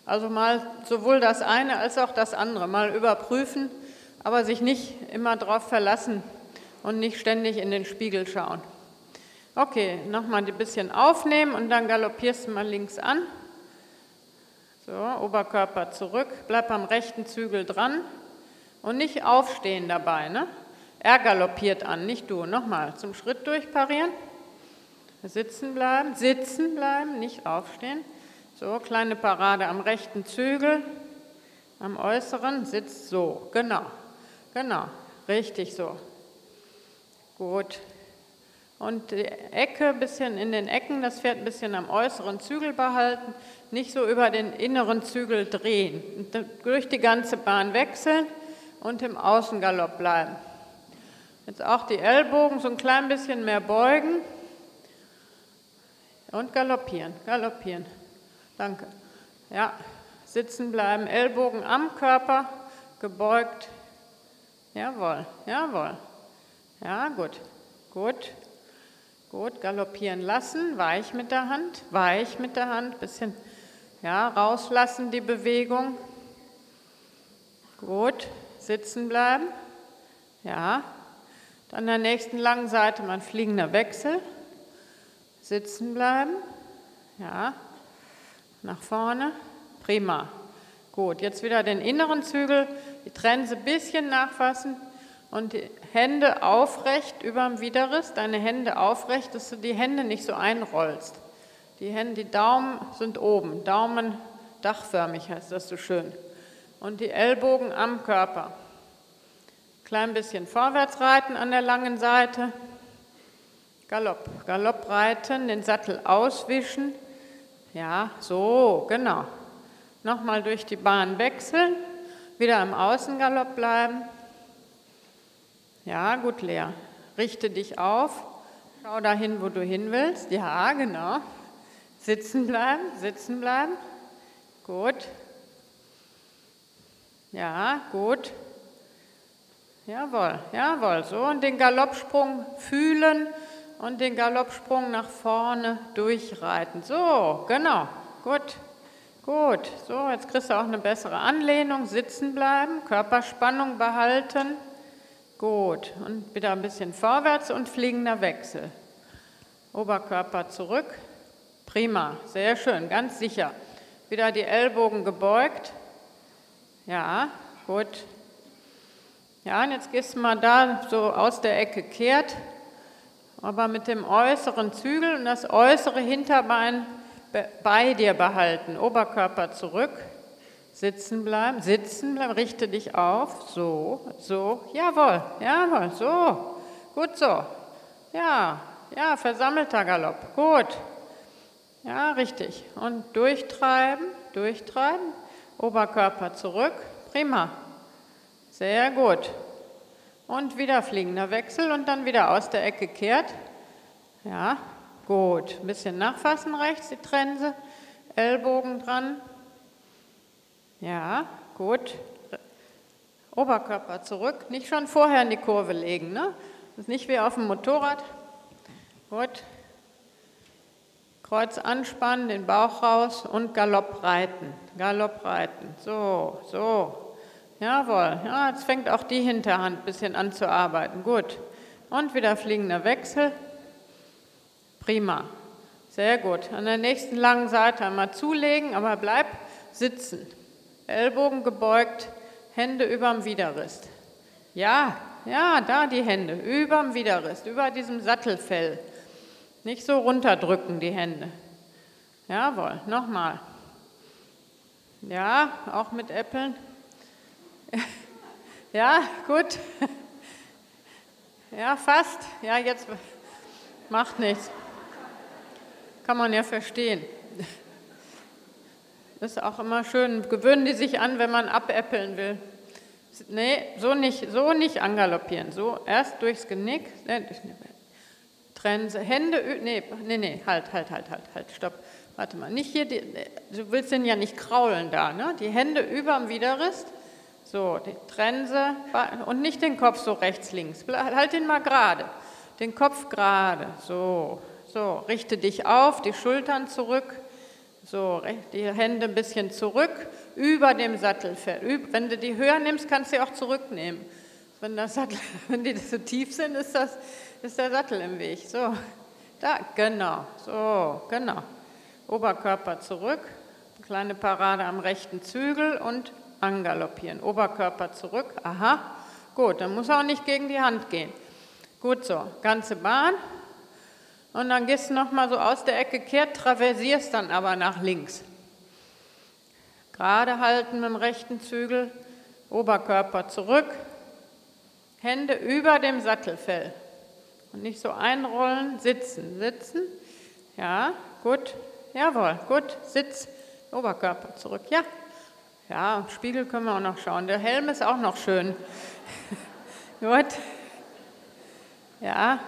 Also mal sowohl das eine als auch das andere, mal überprüfen, aber sich nicht immer darauf verlassen und nicht ständig in den Spiegel schauen. Okay, nochmal ein bisschen aufnehmen und dann galoppierst du mal links an. So, Oberkörper zurück, bleib am rechten Zügel dran. Und nicht aufstehen dabei. Ne? Er galoppiert an, nicht du. Nochmal zum Schritt durchparieren. Sitzen bleiben, sitzen bleiben, nicht aufstehen. So, kleine Parade am rechten Zügel, am äußeren, sitzt so. Genau, genau, richtig so. Gut. Und die Ecke, ein bisschen in den Ecken, das Pferd ein bisschen am äußeren Zügel behalten, nicht so über den inneren Zügel drehen. Durch die ganze Bahn wechseln und im Außengalopp bleiben. Jetzt auch die Ellbogen so ein klein bisschen mehr beugen und galoppieren, galoppieren. Danke. Ja, sitzen bleiben, Ellbogen am Körper, gebeugt. Jawohl, jawohl. Ja, gut, gut, gut. Galoppieren lassen, weich mit der Hand, weich mit der Hand, bisschen ja, rauslassen die Bewegung. Gut, sitzen bleiben. Ja. Dann an der nächsten langen Seite mal ein fliegender Wechsel. Sitzen bleiben. Ja. Nach vorne. Prima. Gut, jetzt wieder den inneren Zügel, die Trense ein bisschen nachfassen und die Hände aufrecht über dem Widerriss, deine Hände aufrecht, dass du die Hände nicht so einrollst. Die Hände, die Daumen sind oben, Daumen dachförmig heißt das so schön und die Ellbogen am Körper. Klein bisschen vorwärts reiten an der langen Seite. Galopp, Galopp reiten, den Sattel auswischen. Ja, so, genau. Nochmal durch die Bahn wechseln, wieder im Außengalopp bleiben. Ja, gut leer. Richte dich auf. Schau dahin, wo du hin willst. Ja, genau. Sitzen bleiben, sitzen bleiben. Gut. Ja, gut. Jawohl, jawohl. So, und den Galoppsprung fühlen und den Galoppsprung nach vorne durchreiten. So, genau. Gut, gut. So, jetzt kriegst du auch eine bessere Anlehnung. Sitzen bleiben, Körperspannung behalten. Gut. Und wieder ein bisschen vorwärts und fliegender Wechsel. Oberkörper zurück. Prima, sehr schön, ganz sicher. Wieder die Ellbogen gebeugt. Ja, gut. Ja, und jetzt gehst du mal da so aus der Ecke kehrt, aber mit dem äußeren Zügel und das äußere Hinterbein bei dir behalten. Oberkörper zurück, sitzen bleiben, sitzen bleiben, richte dich auf, so, so, jawohl, jawohl, so, gut so. Ja, ja, versammelter Galopp, gut. Ja, richtig. Und durchtreiben, durchtreiben, Oberkörper zurück, prima. Sehr gut. Und wieder fliegender Wechsel und dann wieder aus der Ecke kehrt. Ja, gut. Ein bisschen nachfassen rechts, die Trense. Ellbogen dran. Ja, gut. Oberkörper zurück. Nicht schon vorher in die Kurve legen. Ne? Das ist nicht wie auf dem Motorrad. Gut. Kreuz anspannen, den Bauch raus und Galopp reiten. Galopp reiten. So, so. Jawohl. Ja, jetzt fängt auch die Hinterhand ein bisschen an zu arbeiten. Gut. Und wieder fliegender Wechsel. Prima. Sehr gut. An der nächsten langen Seite einmal zulegen, aber bleib sitzen. Ellbogen gebeugt, Hände überm Widerrist. Ja, ja, da die Hände, überm Widerrist, über diesem Sattelfell. Nicht so runterdrücken die Hände. Jawohl, nochmal. Ja, auch mit Äppeln. [laughs] Ja, gut. Ja, fast. Ja, jetzt macht nichts. Kann man ja verstehen. Das ist auch immer schön. Gewöhnen die sich an, wenn man abäppeln will. Nee, so nicht, so nicht angaloppieren. So erst durchs Genick. Trense, Hände, nee, nee, nee, halt, halt, halt, halt, halt, stopp. Warte mal, nicht hier, die, du willst den ja nicht kraulen da, ne? Die Hände überm Widerrist. So, die Trense und nicht den Kopf so rechts, links. Halt den mal gerade. Den Kopf gerade. So, so, richte dich auf, die Schultern zurück. So, die Hände ein bisschen zurück, über dem Sattelfell. Wenn du die höher nimmst, kannst du sie auch zurücknehmen. Wenn, das Sattel, [laughs] wenn die so tief sind, ist, das, ist der Sattel im Weg. So, da, genau, so, genau. Oberkörper zurück, kleine Parade am rechten Zügel und angaloppieren. Oberkörper zurück, aha, gut, dann muss er auch nicht gegen die Hand gehen. Gut so, ganze Bahn, und dann gehst du nochmal so aus der Ecke kehrt, traversierst dann aber nach links. Gerade halten mit dem rechten Zügel, Oberkörper zurück, Hände über dem Sattelfell. Und nicht so einrollen, sitzen, sitzen. Ja, gut, jawohl, gut, Sitz, Oberkörper zurück. Ja, ja, Spiegel können wir auch noch schauen. Der Helm ist auch noch schön. [laughs] gut. Ja,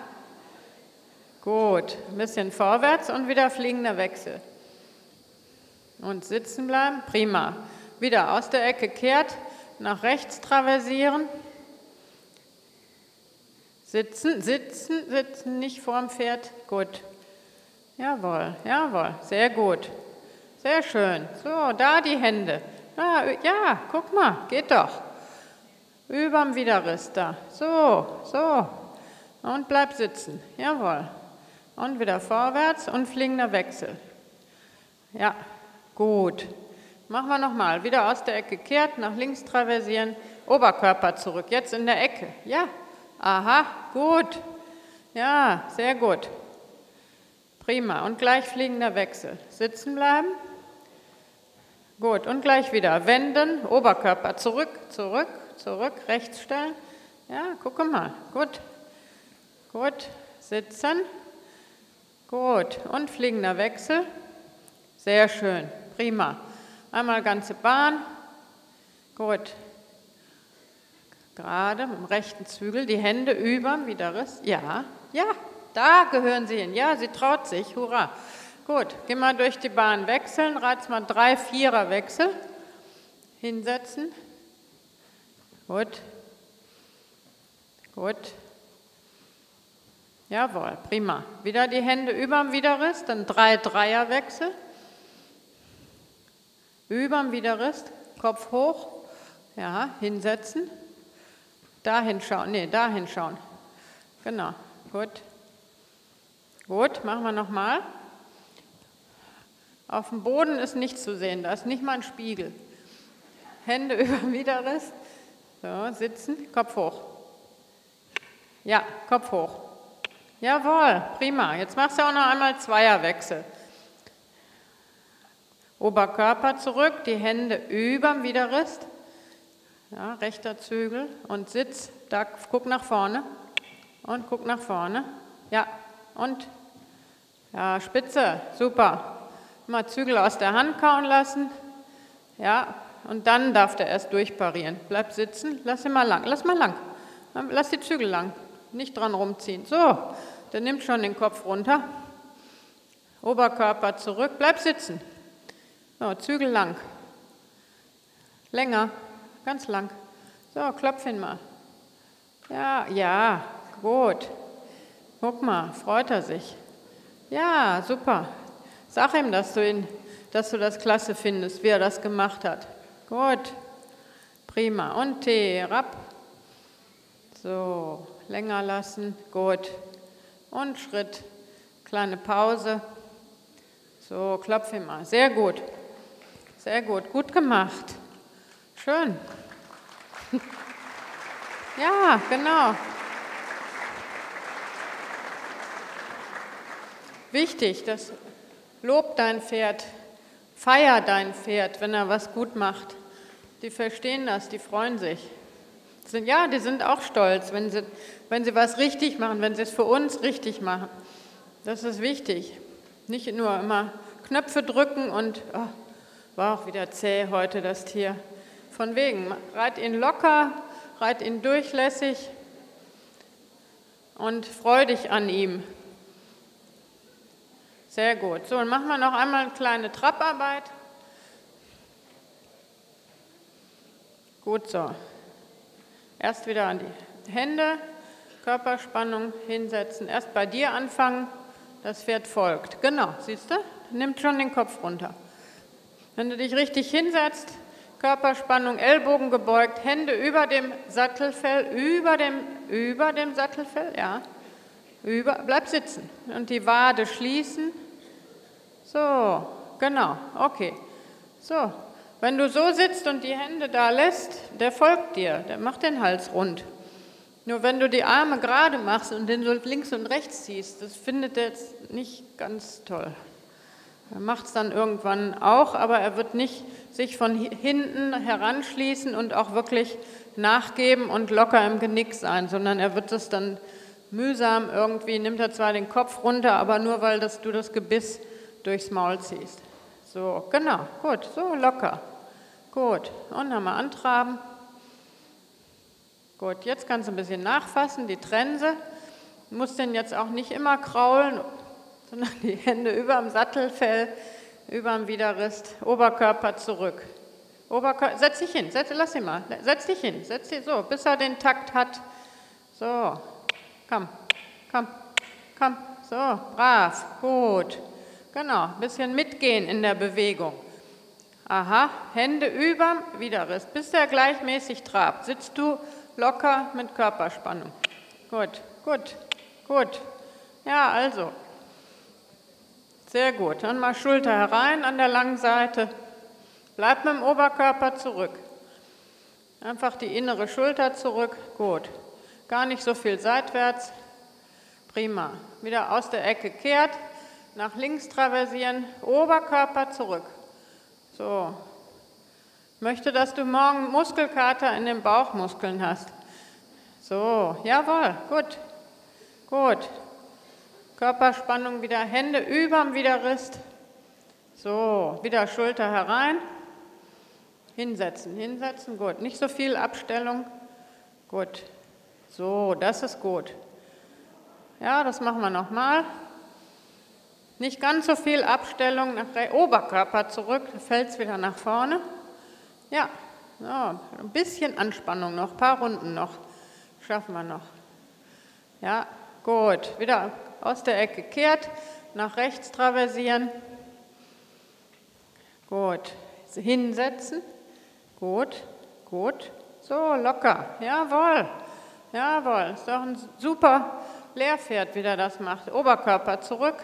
Gut, ein bisschen vorwärts und wieder fliegender Wechsel. Und sitzen bleiben, prima. Wieder aus der Ecke kehrt, nach rechts traversieren. Sitzen, sitzen, sitzen, nicht vorm Pferd. Gut. Jawohl, jawohl, sehr gut. Sehr schön. So, da die Hände. Ja, ja, guck mal, geht doch. Überm Widerriss da. So, so. Und bleib sitzen. Jawohl. Und wieder vorwärts und fliegender Wechsel. Ja, gut. Machen wir nochmal. Wieder aus der Ecke kehrt, nach links traversieren, Oberkörper zurück. Jetzt in der Ecke. Ja, aha, gut. Ja, sehr gut. Prima. Und gleich fliegender Wechsel. Sitzen bleiben. Gut. Und gleich wieder. Wenden, Oberkörper zurück, zurück, zurück, rechts stellen. Ja, gucke mal. Gut. Gut. Sitzen. Gut, und fliegender Wechsel. Sehr schön, prima. Einmal ganze Bahn. Gut. Gerade mit dem rechten Zügel, die Hände über, wieder Riss. Ja, ja, da gehören sie hin. Ja, sie traut sich. Hurra. Gut, geh mal durch die Bahn wechseln. Reiz mal drei Vierer Wechsel. Hinsetzen. Gut. Gut. Jawohl, prima. Wieder die Hände überm Widerriss, dann drei Dreierwechsel. Überm Widerriss, Kopf hoch. Ja, hinsetzen. Da hinschauen, nee, da hinschauen. Genau, gut. Gut, machen wir nochmal. Auf dem Boden ist nichts zu sehen, da ist nicht mal ein Spiegel. Hände [laughs] über den Widerriss. So, sitzen, Kopf hoch. Ja, Kopf hoch. Jawohl, prima. Jetzt machst du auch noch einmal Zweierwechsel. Oberkörper zurück, die Hände über dem Widerriss. Ja, rechter Zügel und Sitz, da guck nach vorne und guck nach vorne. Ja, und ja, Spitze, super. Mal Zügel aus der Hand kauen lassen. Ja, und dann darf der erst durchparieren. Bleib sitzen, lass ihn mal lang, lass mal lang. Lass die Zügel lang, nicht dran rumziehen. So, der nimmt schon den Kopf runter. Oberkörper zurück, bleib sitzen. So, Zügel lang. Länger. Ganz lang. So, klopf ihn mal. Ja, ja, gut. Guck mal, freut er sich. Ja, super. Sag ihm, dass du, ihn, dass du das klasse findest, wie er das gemacht hat. Gut. Prima. Und Tee, rapp. So, länger lassen. Gut. Und Schritt. Kleine Pause. So, klopf mal. Sehr gut. Sehr gut. Gut gemacht. Schön. [laughs] Ja, genau. Wichtig, das lob dein Pferd, feier dein Pferd, wenn er was gut macht. Die verstehen das, die freuen sich. Sind, ja, die sind auch stolz, wenn sie, wenn sie was richtig machen, wenn sie es für uns richtig machen. Das ist wichtig. Nicht nur immer Knöpfe drücken und oh, war auch wieder zäh heute das Tier. Von wegen, reit ihn locker, reit ihn durchlässig und freu dich an ihm. Sehr gut. So, dann machen wir noch einmal eine kleine Trapparbeit. Gut so. Erst wieder an die Hände, Körperspannung hinsetzen. Erst bei dir anfangen, das Pferd folgt. Genau, siehst du? Nimmt schon den Kopf runter. Wenn du dich richtig hinsetzt, Körperspannung, Ellbogen gebeugt, Hände über dem Sattelfell, über dem, über dem Sattelfell, ja. Über, bleib sitzen und die Wade schließen. So, genau, okay. So, wenn du so sitzt und die Hände da lässt, der folgt dir, der macht den Hals rund. Nur wenn du die Arme gerade machst und den so links und rechts ziehst, das findet er jetzt nicht ganz toll. Er macht es dann irgendwann auch, aber er wird nicht sich von hinten heranschließen und auch wirklich nachgeben und locker im Genick sein, sondern er wird es dann mühsam irgendwie, nimmt er zwar den Kopf runter, aber nur weil das, du das Gebiss durchs Maul ziehst. So, genau, gut, so locker. Gut, und nochmal antraben. Gut, jetzt kannst du ein bisschen nachfassen, die Trense. Du musst den jetzt auch nicht immer kraulen sondern die Hände über dem Sattelfell, über dem Widerriss, Oberkörper zurück. Oberkörper, setz dich hin, setz, lass ihn mal, setz dich hin, setz dich so, bis er den Takt hat. So, komm, komm, komm, so, brav, gut. Genau, ein bisschen mitgehen in der Bewegung. Aha, Hände über Widerriss, bis der gleichmäßig trabt. Sitzt du locker mit Körperspannung. Gut, gut, gut. Ja, also, sehr gut. Dann mal Schulter herein an der langen Seite. Bleib mit dem Oberkörper zurück. Einfach die innere Schulter zurück. Gut. Gar nicht so viel seitwärts. Prima. Wieder aus der Ecke kehrt. Nach links traversieren. Oberkörper zurück. So. Möchte, dass du morgen Muskelkater in den Bauchmuskeln hast. So. Jawohl. Gut. Gut. Körperspannung wieder, Hände überm Widerriss. So, wieder Schulter herein. Hinsetzen, hinsetzen, gut. Nicht so viel Abstellung. Gut. So, das ist gut. Ja, das machen wir nochmal. Nicht ganz so viel Abstellung nach Oberkörper zurück, fällt es wieder nach vorne. Ja, so, ein bisschen Anspannung noch, ein paar Runden noch. Schaffen wir noch. Ja, gut. Wieder aus der Ecke kehrt, nach rechts traversieren. Gut. Hinsetzen. Gut, gut. So, locker. Jawohl. Jawohl. Ist doch ein super Leerpferd, wie der das macht. Oberkörper zurück.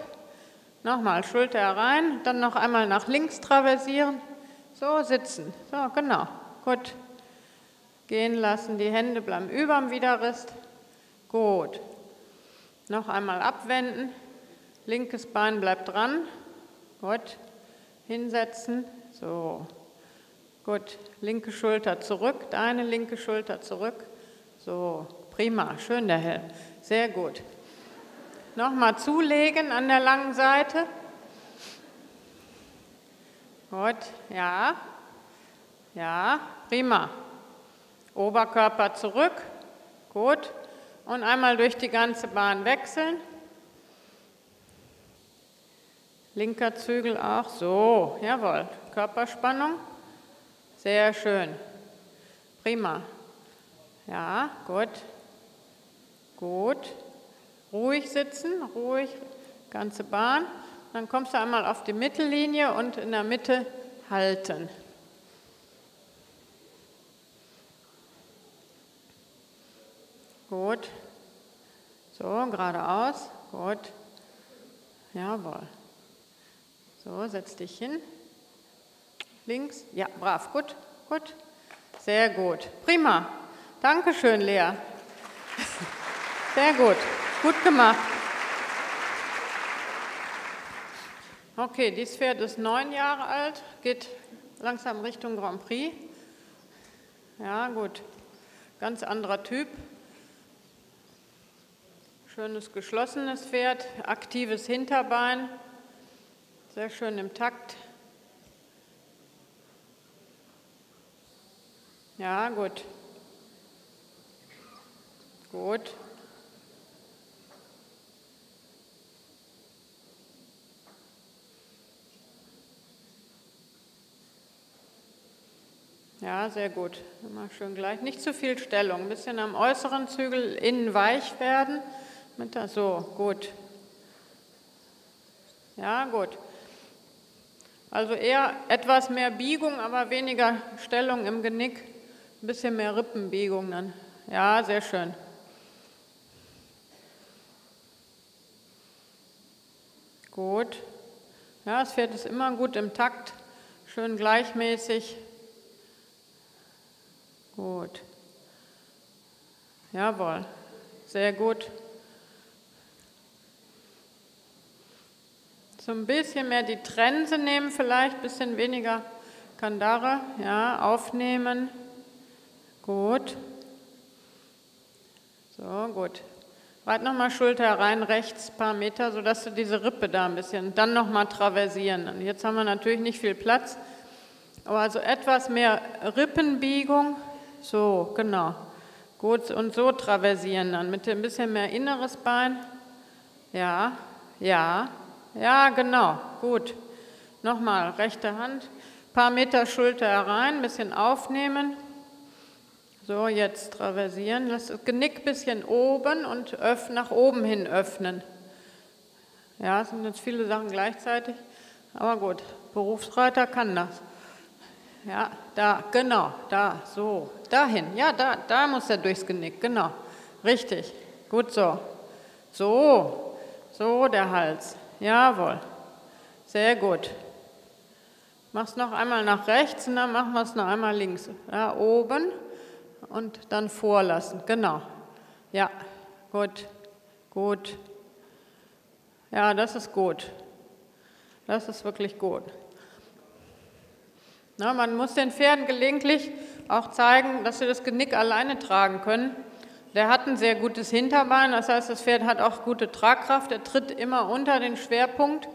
Nochmal Schulter herein, dann noch einmal nach links traversieren. So sitzen. So, genau. Gut. Gehen lassen, die Hände bleiben über dem Widerrist. Gut. Noch einmal abwenden. Linkes Bein bleibt dran. Gut. Hinsetzen. So. Gut. Linke Schulter zurück. Deine linke Schulter zurück. So. Prima. Schön der Helm. Sehr gut. Nochmal zulegen an der langen Seite. Gut, ja, ja, prima. Oberkörper zurück, gut. Und einmal durch die ganze Bahn wechseln. Linker Zügel auch, so, jawohl. Körperspannung, sehr schön. Prima. Ja, gut. Gut. Ruhig sitzen, ruhig, ganze Bahn. Dann kommst du einmal auf die Mittellinie und in der Mitte halten. Gut. So, geradeaus. Gut. Jawohl. So, setz dich hin. Links. Ja, brav. Gut, gut. Sehr gut. Prima. Dankeschön, Lea. [laughs] Sehr gut. Gut gemacht. Okay, dieses Pferd ist neun Jahre alt, geht langsam Richtung Grand Prix. Ja, gut. Ganz anderer Typ. Schönes geschlossenes Pferd, aktives Hinterbein, sehr schön im Takt. Ja, gut. Gut. Ja, sehr gut. Immer schön gleich. Nicht zu viel Stellung. Ein bisschen am äußeren Zügel innen weich werden. Mit der, so, gut. Ja, gut. Also eher etwas mehr Biegung, aber weniger Stellung im Genick. Ein bisschen mehr Rippenbiegung dann. Ja, sehr schön. Gut. Ja, das Pferd ist immer gut im Takt, schön gleichmäßig. Gut. Jawohl. Sehr gut. So ein bisschen mehr die Trense nehmen, vielleicht ein bisschen weniger Kandare. Ja, aufnehmen. Gut. So, gut. Weit nochmal Schulter rein, rechts ein paar Meter, sodass du diese Rippe da ein bisschen, dann nochmal traversieren. Und jetzt haben wir natürlich nicht viel Platz, aber also etwas mehr Rippenbiegung, so, genau. Gut, und so traversieren dann mit ein bisschen mehr inneres Bein. Ja, ja, ja, genau, gut. Nochmal, rechte Hand, paar Meter Schulter herein, ein bisschen aufnehmen. So, jetzt traversieren. Lass das Genick bisschen oben und nach oben hin öffnen. Ja, es sind jetzt viele Sachen gleichzeitig. Aber gut, Berufsreiter kann das. Ja, da, genau, da, so, dahin. Ja, da, da muss er durchs Genick, genau. Richtig, gut so. So, so der Hals. Jawohl, sehr gut. Mach's noch einmal nach rechts und dann machen wir es noch einmal links. Ja, oben und dann vorlassen, genau. Ja, gut, gut. Ja, das ist gut. Das ist wirklich gut. Na, man muss den Pferden gelegentlich auch zeigen, dass sie das Genick alleine tragen können. Der hat ein sehr gutes Hinterbein, das heißt, das Pferd hat auch gute Tragkraft, er tritt immer unter den Schwerpunkt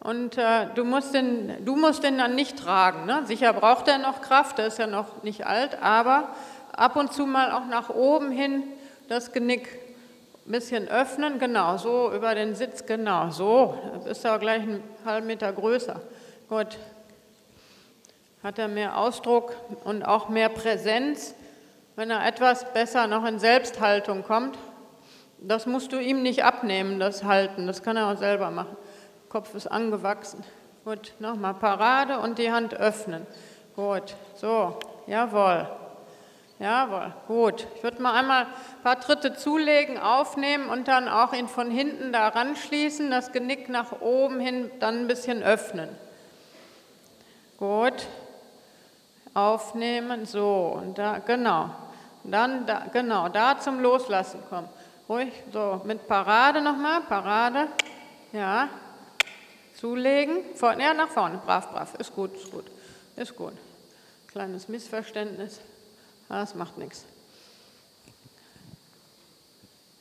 und äh, du, musst den, du musst den dann nicht tragen. Ne? Sicher braucht er noch Kraft, der ist ja noch nicht alt, aber ab und zu mal auch nach oben hin das Genick ein bisschen öffnen, genau, so über den Sitz, genau, so. Das ist ja gleich einen halben Meter größer. Gut. Hat er mehr Ausdruck und auch mehr Präsenz, wenn er etwas besser noch in Selbsthaltung kommt. Das musst du ihm nicht abnehmen, das Halten, das kann er auch selber machen. Kopf ist angewachsen. Gut, nochmal Parade und die Hand öffnen. Gut, so, jawohl. Jawohl, gut. Ich würde mal einmal ein paar Tritte zulegen, aufnehmen und dann auch ihn von hinten da ranschließen, das Genick nach oben hin dann ein bisschen öffnen. Gut. Aufnehmen, so, und da, genau. Dann, da, genau, da zum Loslassen kommen. Ruhig, so, mit Parade nochmal, Parade. Ja. Zulegen, vor, ja, nach vorne, brav, brav. Ist gut, ist gut, ist gut. Kleines Missverständnis. Das macht nichts.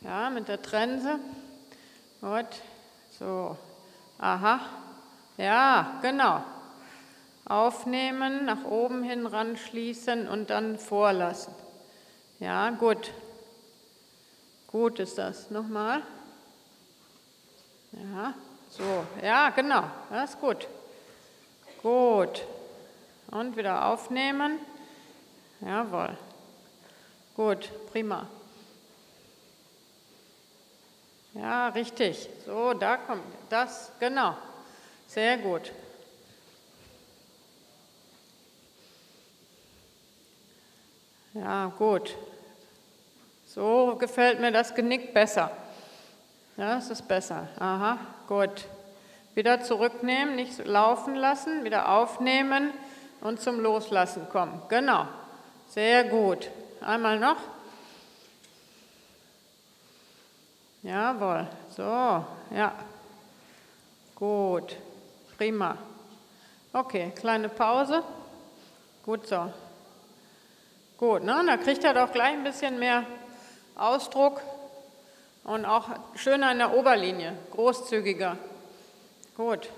Ja, mit der Trense. Gut. So. Aha. Ja, genau. Aufnehmen, nach oben hin ranschließen und dann vorlassen. Ja, gut. Gut ist das. Nochmal. Ja, so. Ja, genau. Das ist gut. Gut. Und wieder aufnehmen. Jawohl. Gut, prima. Ja, richtig. So, da kommt das, genau. Sehr gut. Ja, gut. So gefällt mir das Genick besser. Ja, das ist besser. Aha, gut. Wieder zurücknehmen, nicht laufen lassen, wieder aufnehmen und zum Loslassen kommen. Genau. Sehr gut. Einmal noch. Jawohl. So, ja. Gut. Prima. Okay, kleine Pause. Gut so. Gut, ne? Da kriegt er doch gleich ein bisschen mehr Ausdruck und auch schöner in der Oberlinie, großzügiger. Gut.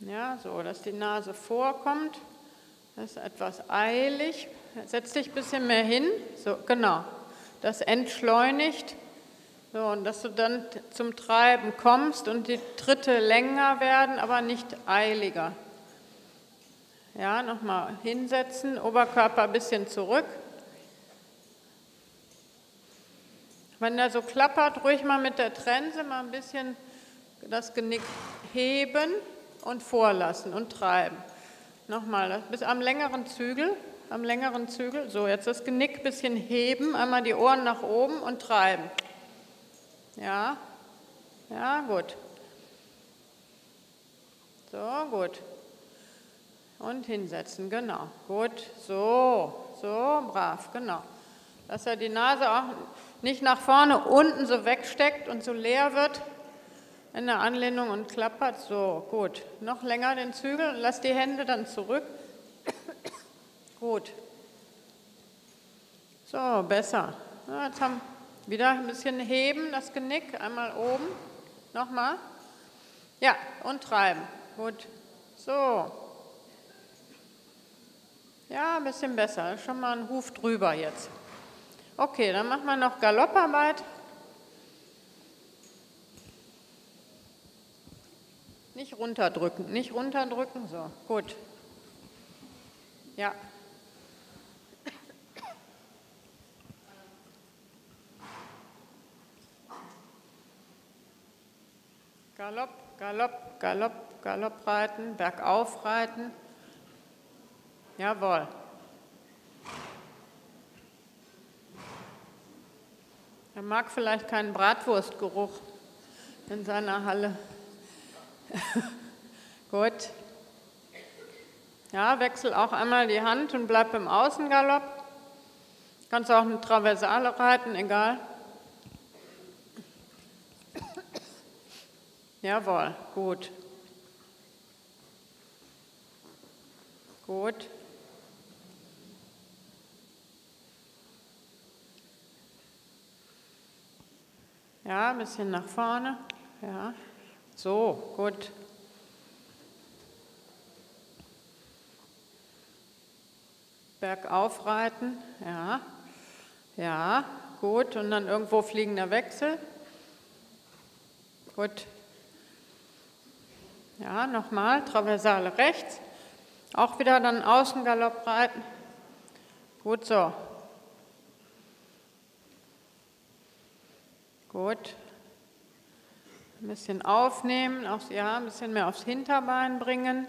Ja, so, dass die Nase vorkommt. Das ist etwas eilig. Setz dich ein bisschen mehr hin. So, genau. Das entschleunigt. So, und dass du dann zum Treiben kommst und die Tritte länger werden, aber nicht eiliger. Ja, nochmal hinsetzen, Oberkörper ein bisschen zurück. Wenn er so klappert, ruhig mal mit der Trense mal ein bisschen das Genick heben und vorlassen und treiben. Nochmal, bis am längeren Zügel, am längeren Zügel. So, jetzt das Genick ein bisschen heben, einmal die Ohren nach oben und treiben. Ja, ja, gut. So, gut. Und hinsetzen, genau. Gut, so, so, brav, genau. Dass er die Nase auch nicht nach vorne unten so wegsteckt und so leer wird, in der Anlehnung und klappert. So, gut. Noch länger den Zügel und lass die Hände dann zurück. gut. So, besser. Ja, jetzt haben wieder ein bisschen heben, das Genick. Einmal oben. Nochmal. Ja, und treiben. Gut. So. Ja, ein bisschen besser. Schon mal ein Huf drüber jetzt. Okay, dann machen wir noch Galopparbeit. Nicht runterdrücken, nicht runterdrücken, so, gut. Ja. Galopp, Galopp, Galopp, Galopp reiten, bergauf reiten. Jawohl. Er mag vielleicht keinen Bratwurstgeruch in seiner Halle. [laughs] Gut. Ja, wechsel auch einmal die Hand und bleib im Außengalopp. Kannst auch eine Traversale reiten, egal. Jawohl, gut. Gut. Ja, ein bisschen nach vorne. Ja. So, gut. Bergauf reiten. Ja. Ja, gut. Und dann irgendwo fliegender Wechsel. Gut. Ja, nochmal, Traversale rechts. Auch wieder dann Außengalopp reiten. Gut so. Gut. Ein bisschen aufnehmen, auch, ja, ein bisschen mehr aufs Hinterbein bringen.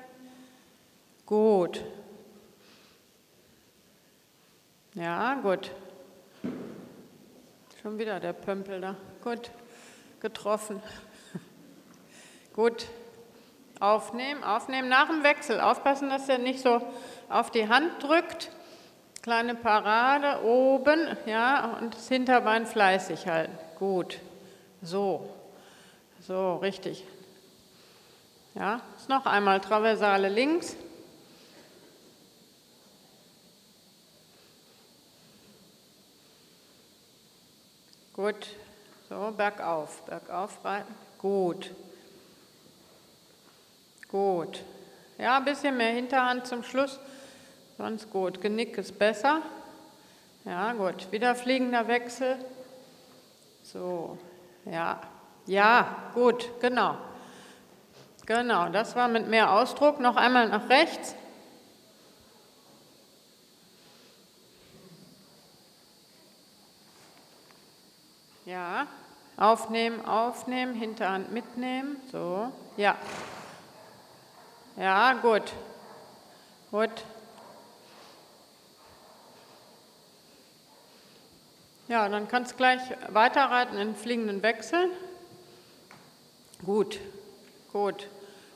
Gut. Ja, gut. Schon wieder der Pömpel da. Gut. Getroffen. [laughs] gut. Aufnehmen, aufnehmen. Nach dem Wechsel aufpassen, dass er nicht so auf die Hand drückt. Kleine Parade oben, ja, und das Hinterbein fleißig halten. Gut. So. So, richtig. Ja, ist noch einmal Traversale links. Gut. So, bergauf, bergauf reiten. Gut. Gut. Ja, ein bisschen mehr Hinterhand zum Schluss. Sonst gut. Genick ist besser. Ja, gut. Wieder fliegender Wechsel. So. Ja. Ja, gut, genau. Genau, das war mit mehr Ausdruck. Noch einmal nach rechts. Ja, aufnehmen, aufnehmen, Hinterhand mitnehmen. So, ja. Ja, gut. Gut. Ja, dann kannst du gleich weiterreiten in fliegenden Wechseln. Gut, gut.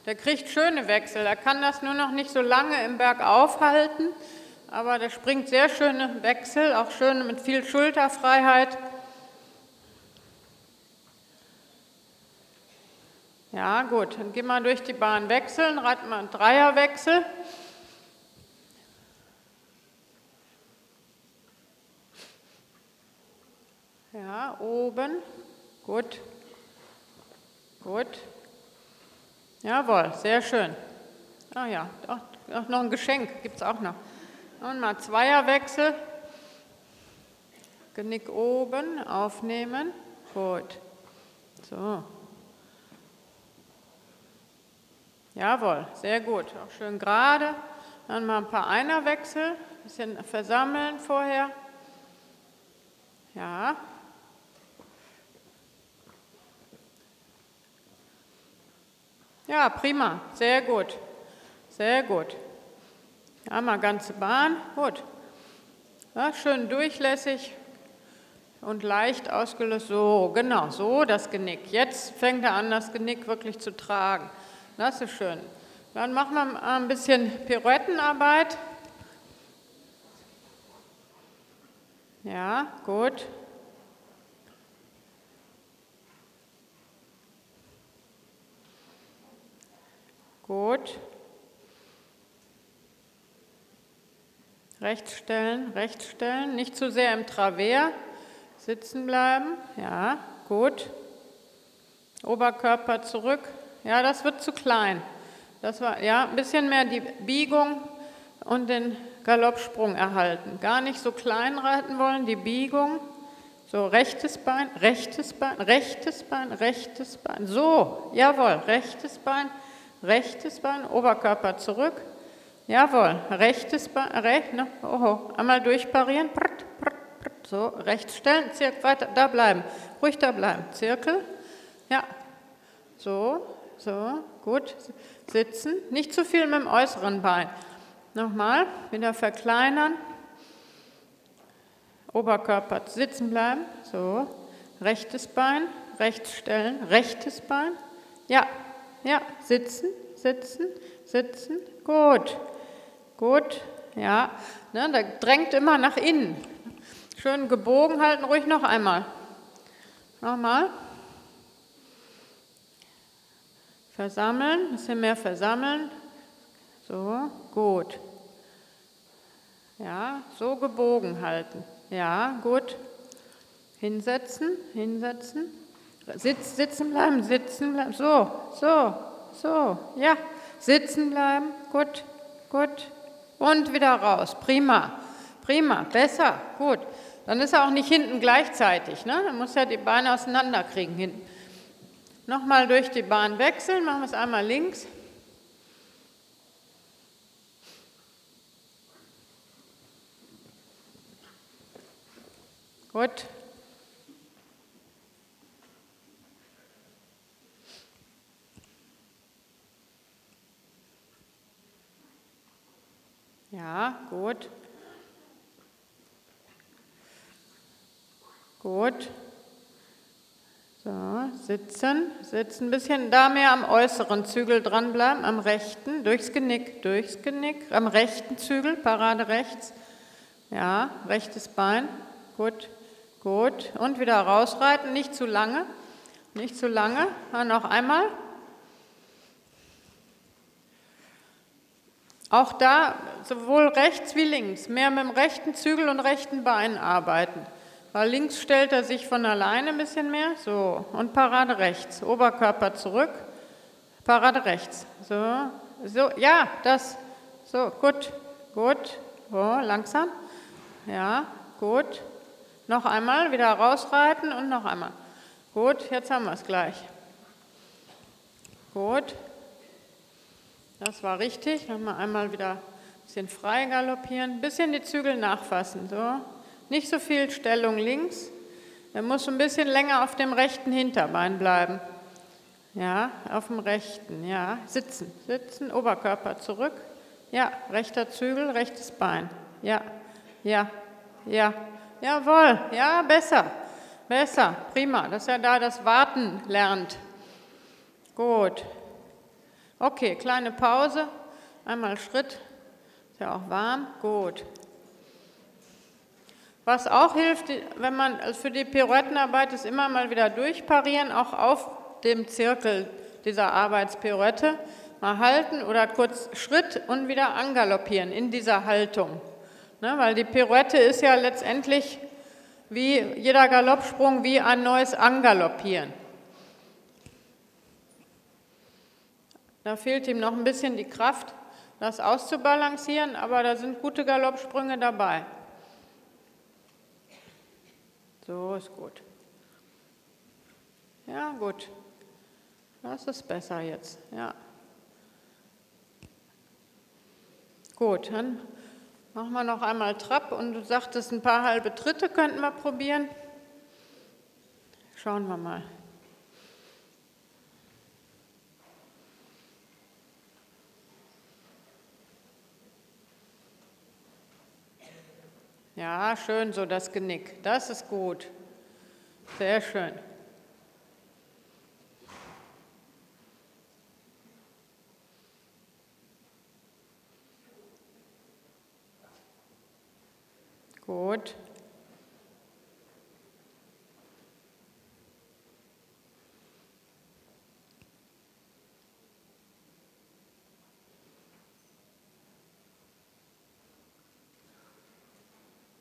Der kriegt schöne Wechsel. Er kann das nur noch nicht so lange im Berg aufhalten, aber der springt sehr schöne Wechsel, auch schön mit viel Schulterfreiheit. Ja, gut, dann gehen wir durch die Bahn wechseln, reiten wir einen Dreierwechsel. Ja, oben, gut. Gut. Jawohl, sehr schön. Ah ja, auch, noch ein Geschenk gibt es auch noch. Und mal Zweierwechsel. Genick oben, aufnehmen. Gut. So. Jawohl, sehr gut. Auch schön gerade. Dann mal ein paar Einerwechsel. Ein bisschen versammeln vorher. Ja, Ja, prima, sehr gut, sehr gut. Ja, mal ganze Bahn, gut. Ja, schön durchlässig und leicht ausgelöst. So, genau, so das Genick. Jetzt fängt er an, das Genick wirklich zu tragen. Das ist schön. Dann machen wir ein bisschen Pirouettenarbeit. Ja, gut. Gut. Rechts stellen, rechts stellen, nicht zu sehr im Travers. Sitzen bleiben, ja, gut. Oberkörper zurück. Ja, das wird zu klein. Das war, ja, ein bisschen mehr die Biegung und den Galoppsprung erhalten. Gar nicht so klein reiten wollen, die Biegung. So, rechtes Bein, rechtes Bein, rechtes Bein, rechtes Bein. So, jawohl, rechtes Bein, rechtes Bein, Oberkörper zurück. Jawohl, rechtes Bein, recht, ne? Oho, einmal durchparieren. So, rechts stellen, Zirkel, weiter, da bleiben, ruhig da bleiben. Zirkel, ja, so, so, gut, sitzen, nicht zu viel mit dem äußeren Bein. Nochmal, wieder verkleinern, Oberkörper sitzen bleiben, so, rechtes Bein, rechts stellen, rechtes Bein, ja, ja, sitzen, sitzen, sitzen. Gut, gut, ja. Ne, da drängt immer nach innen. Schön gebogen halten, ruhig noch einmal. Nochmal. Versammeln, ein bisschen mehr versammeln. So, gut. Ja, so gebogen halten. Ja, gut. Hinsetzen, hinsetzen. Sitz, sitzen bleiben, sitzen bleiben. So, so, so. Ja, sitzen bleiben. Gut, gut. Und wieder raus. Prima. prima, besser, gut. Dann ist er auch nicht hinten gleichzeitig. Ne? Dann muss er die Beine auseinanderkriegen hinten. Nochmal durch die Bahn wechseln, machen wir es einmal links. Gut. Ja, gut. Gut. So, sitzen, sitzen, ein bisschen da mehr am äußeren Zügel dranbleiben, am rechten, durchs Genick, durchs Genick, am rechten Zügel, Parade rechts. Ja, rechtes Bein, gut, gut. Und wieder rausreiten, nicht zu lange, nicht zu lange. Dann noch einmal. Auch da sowohl rechts wie links, mehr mit dem rechten Zügel und rechten Bein arbeiten. Weil links stellt er sich von alleine ein bisschen mehr. So, und Parade rechts. Oberkörper zurück. Parade rechts. So, so, ja, das. So, gut, gut. So, langsam. Ja, gut. Noch einmal, wieder rausreiten und noch einmal. Gut, jetzt haben wir es gleich. Gut. Das war richtig. Nochmal einmal wieder ein bisschen frei galoppieren. Ein bisschen die Zügel nachfassen. So, nicht so viel Stellung links. Er muss ein bisschen länger auf dem rechten Hinterbein bleiben. Ja, auf dem rechten, ja. Sitzen, sitzen, Oberkörper zurück. Ja, rechter Zügel, rechtes Bein. Ja, ja, ja. Jawohl, ja, besser, besser, prima, dass er da das Warten lernt. Gut. Okay, kleine Pause. Einmal Schritt. Ist ja auch warm. Gut. Was auch hilft, wenn man also für die Pirouettenarbeit ist immer mal wieder durchparieren, auch auf dem Zirkel dieser Arbeitspirouette mal halten oder kurz Schritt und wieder angaloppieren in dieser Haltung. Ne, weil die Pirouette ist ja letztendlich wie jeder Galoppsprung wie ein neues Angaloppieren. Da fehlt ihm noch ein bisschen die Kraft, das auszubalancieren, aber da sind gute Galoppsprünge dabei. So ist gut. Ja, gut. Das ist besser jetzt. Ja. Gut, dann machen wir noch einmal Trab und du sagtest, ein paar halbe Tritte könnten wir probieren. Schauen wir mal. Ja, schön so das Genick. Das ist gut. Sehr schön. Gut.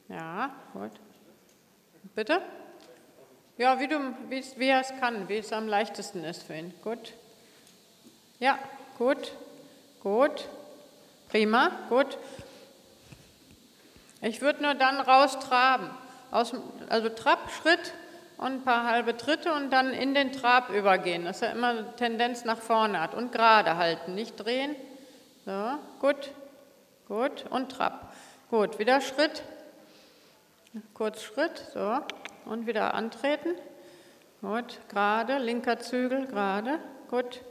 Ja, gut. Bitte? Ja, wie, du, wie, wie er es kann, wie es am leichtesten ist für ihn. Gut. Ja, gut. Gut. Prima, gut. Ich würde nur dann raustraben. Aus, also Trab, Schritt und ein paar halbe Tritte und dann in den Trab übergehen, dass er immer Tendenz nach vorne hat. Und gerade halten, nicht drehen. So, gut, gut. Und Trab. Gut, wieder Schritt, Kurz Schritt, so, und wieder antreten. Gut, gerade, linker Zügel, gerade, gut.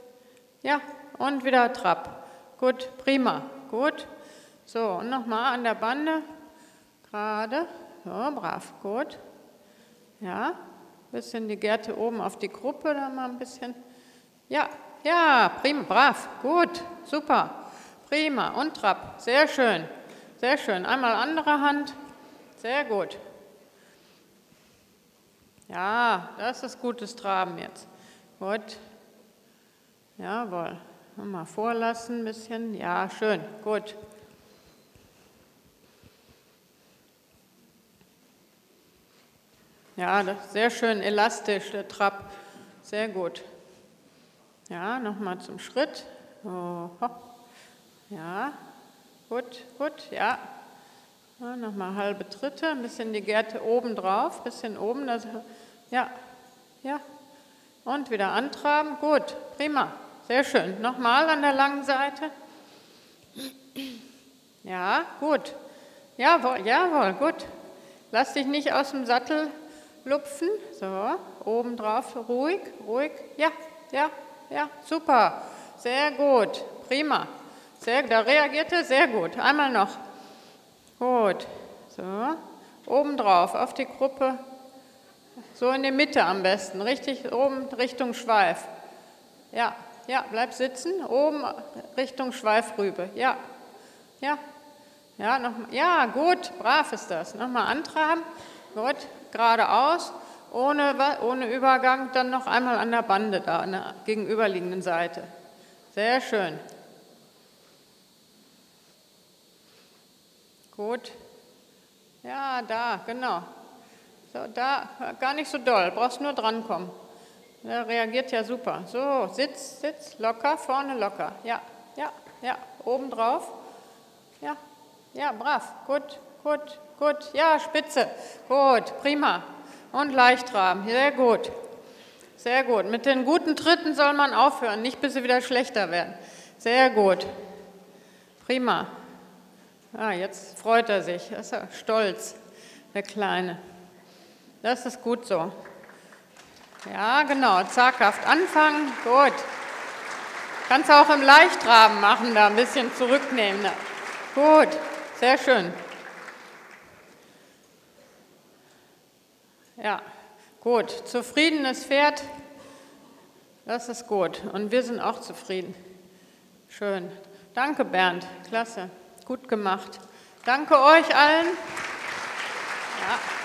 Ja, und wieder Trab. Gut, prima, gut. So, und nochmal an der Bande, gerade, so, brav, gut. Ja, bisschen die Gerte oben auf die Gruppe, da mal ein bisschen. Ja, ja, prima, brav, gut, super, prima. Und Trab, sehr schön, sehr schön. Einmal andere Hand, sehr gut. Ja, das ist gutes Traben jetzt. Gut. Jawohl. Mal vorlassen ein bisschen. Ja, schön. Gut. Ja, sehr schön elastisch, der Trab. Sehr gut. Ja, nochmal zum Schritt. Oh, ja, gut, gut, ja, Ja, Nochmal halbe Tritte, ein bisschen die Gerte oben drauf, ein bisschen oben. Das, ja, ja. Und wieder antraben. Gut, prima. Sehr schön. Nochmal an der langen Seite. Ja, gut. Jawohl, jawohl, gut. Lass dich nicht aus dem Sattel lupfen. So, oben drauf, ruhig, ruhig. Ja, ja, ja, super. Sehr gut, prima. Sehr, da reagiert er sehr gut. Einmal noch. Gut. So, oben drauf auf die Gruppe. So in die Mitte am besten, richtig oben Richtung Schweif. Ja, ja, bleib sitzen, oben Richtung Schweifrübe. Ja, ja, ja, noch, ja, gut, brav ist das. Nochmal antraben, gut, geradeaus, ohne, ohne Übergang, dann noch einmal an der Bande da, an der gegenüberliegenden Seite. Sehr schön. Gut. Ja, da, genau. So, da, gar nicht so doll, brauchst nur drankommen. Der reagiert ja super. So, Sitz, Sitz, locker, vorne locker. Ja, ja, ja, oben drauf. Ja, ja, brav. Gut, gut, gut. Ja, Spitze. Gut, prima. Und leicht traben. Sehr gut. Sehr gut. Mit den guten Tritten soll man aufhören, nicht bis sie wieder schlechter werden. Sehr gut. Prima. Ah, jetzt freut er sich. Ist er stolz, der Kleine. Das ist gut so. Ja, genau. Zaghaft anfangen. Gut. Kannst auch im Leichtraben machen, da ein bisschen zurücknehmen. Gut. Sehr schön. Ja, gut. Zufriedenes Pferd, das ist gut. Und wir sind auch zufrieden. Schön. Danke, Bernd. Klasse. Gut gemacht. Danke euch allen. Ja.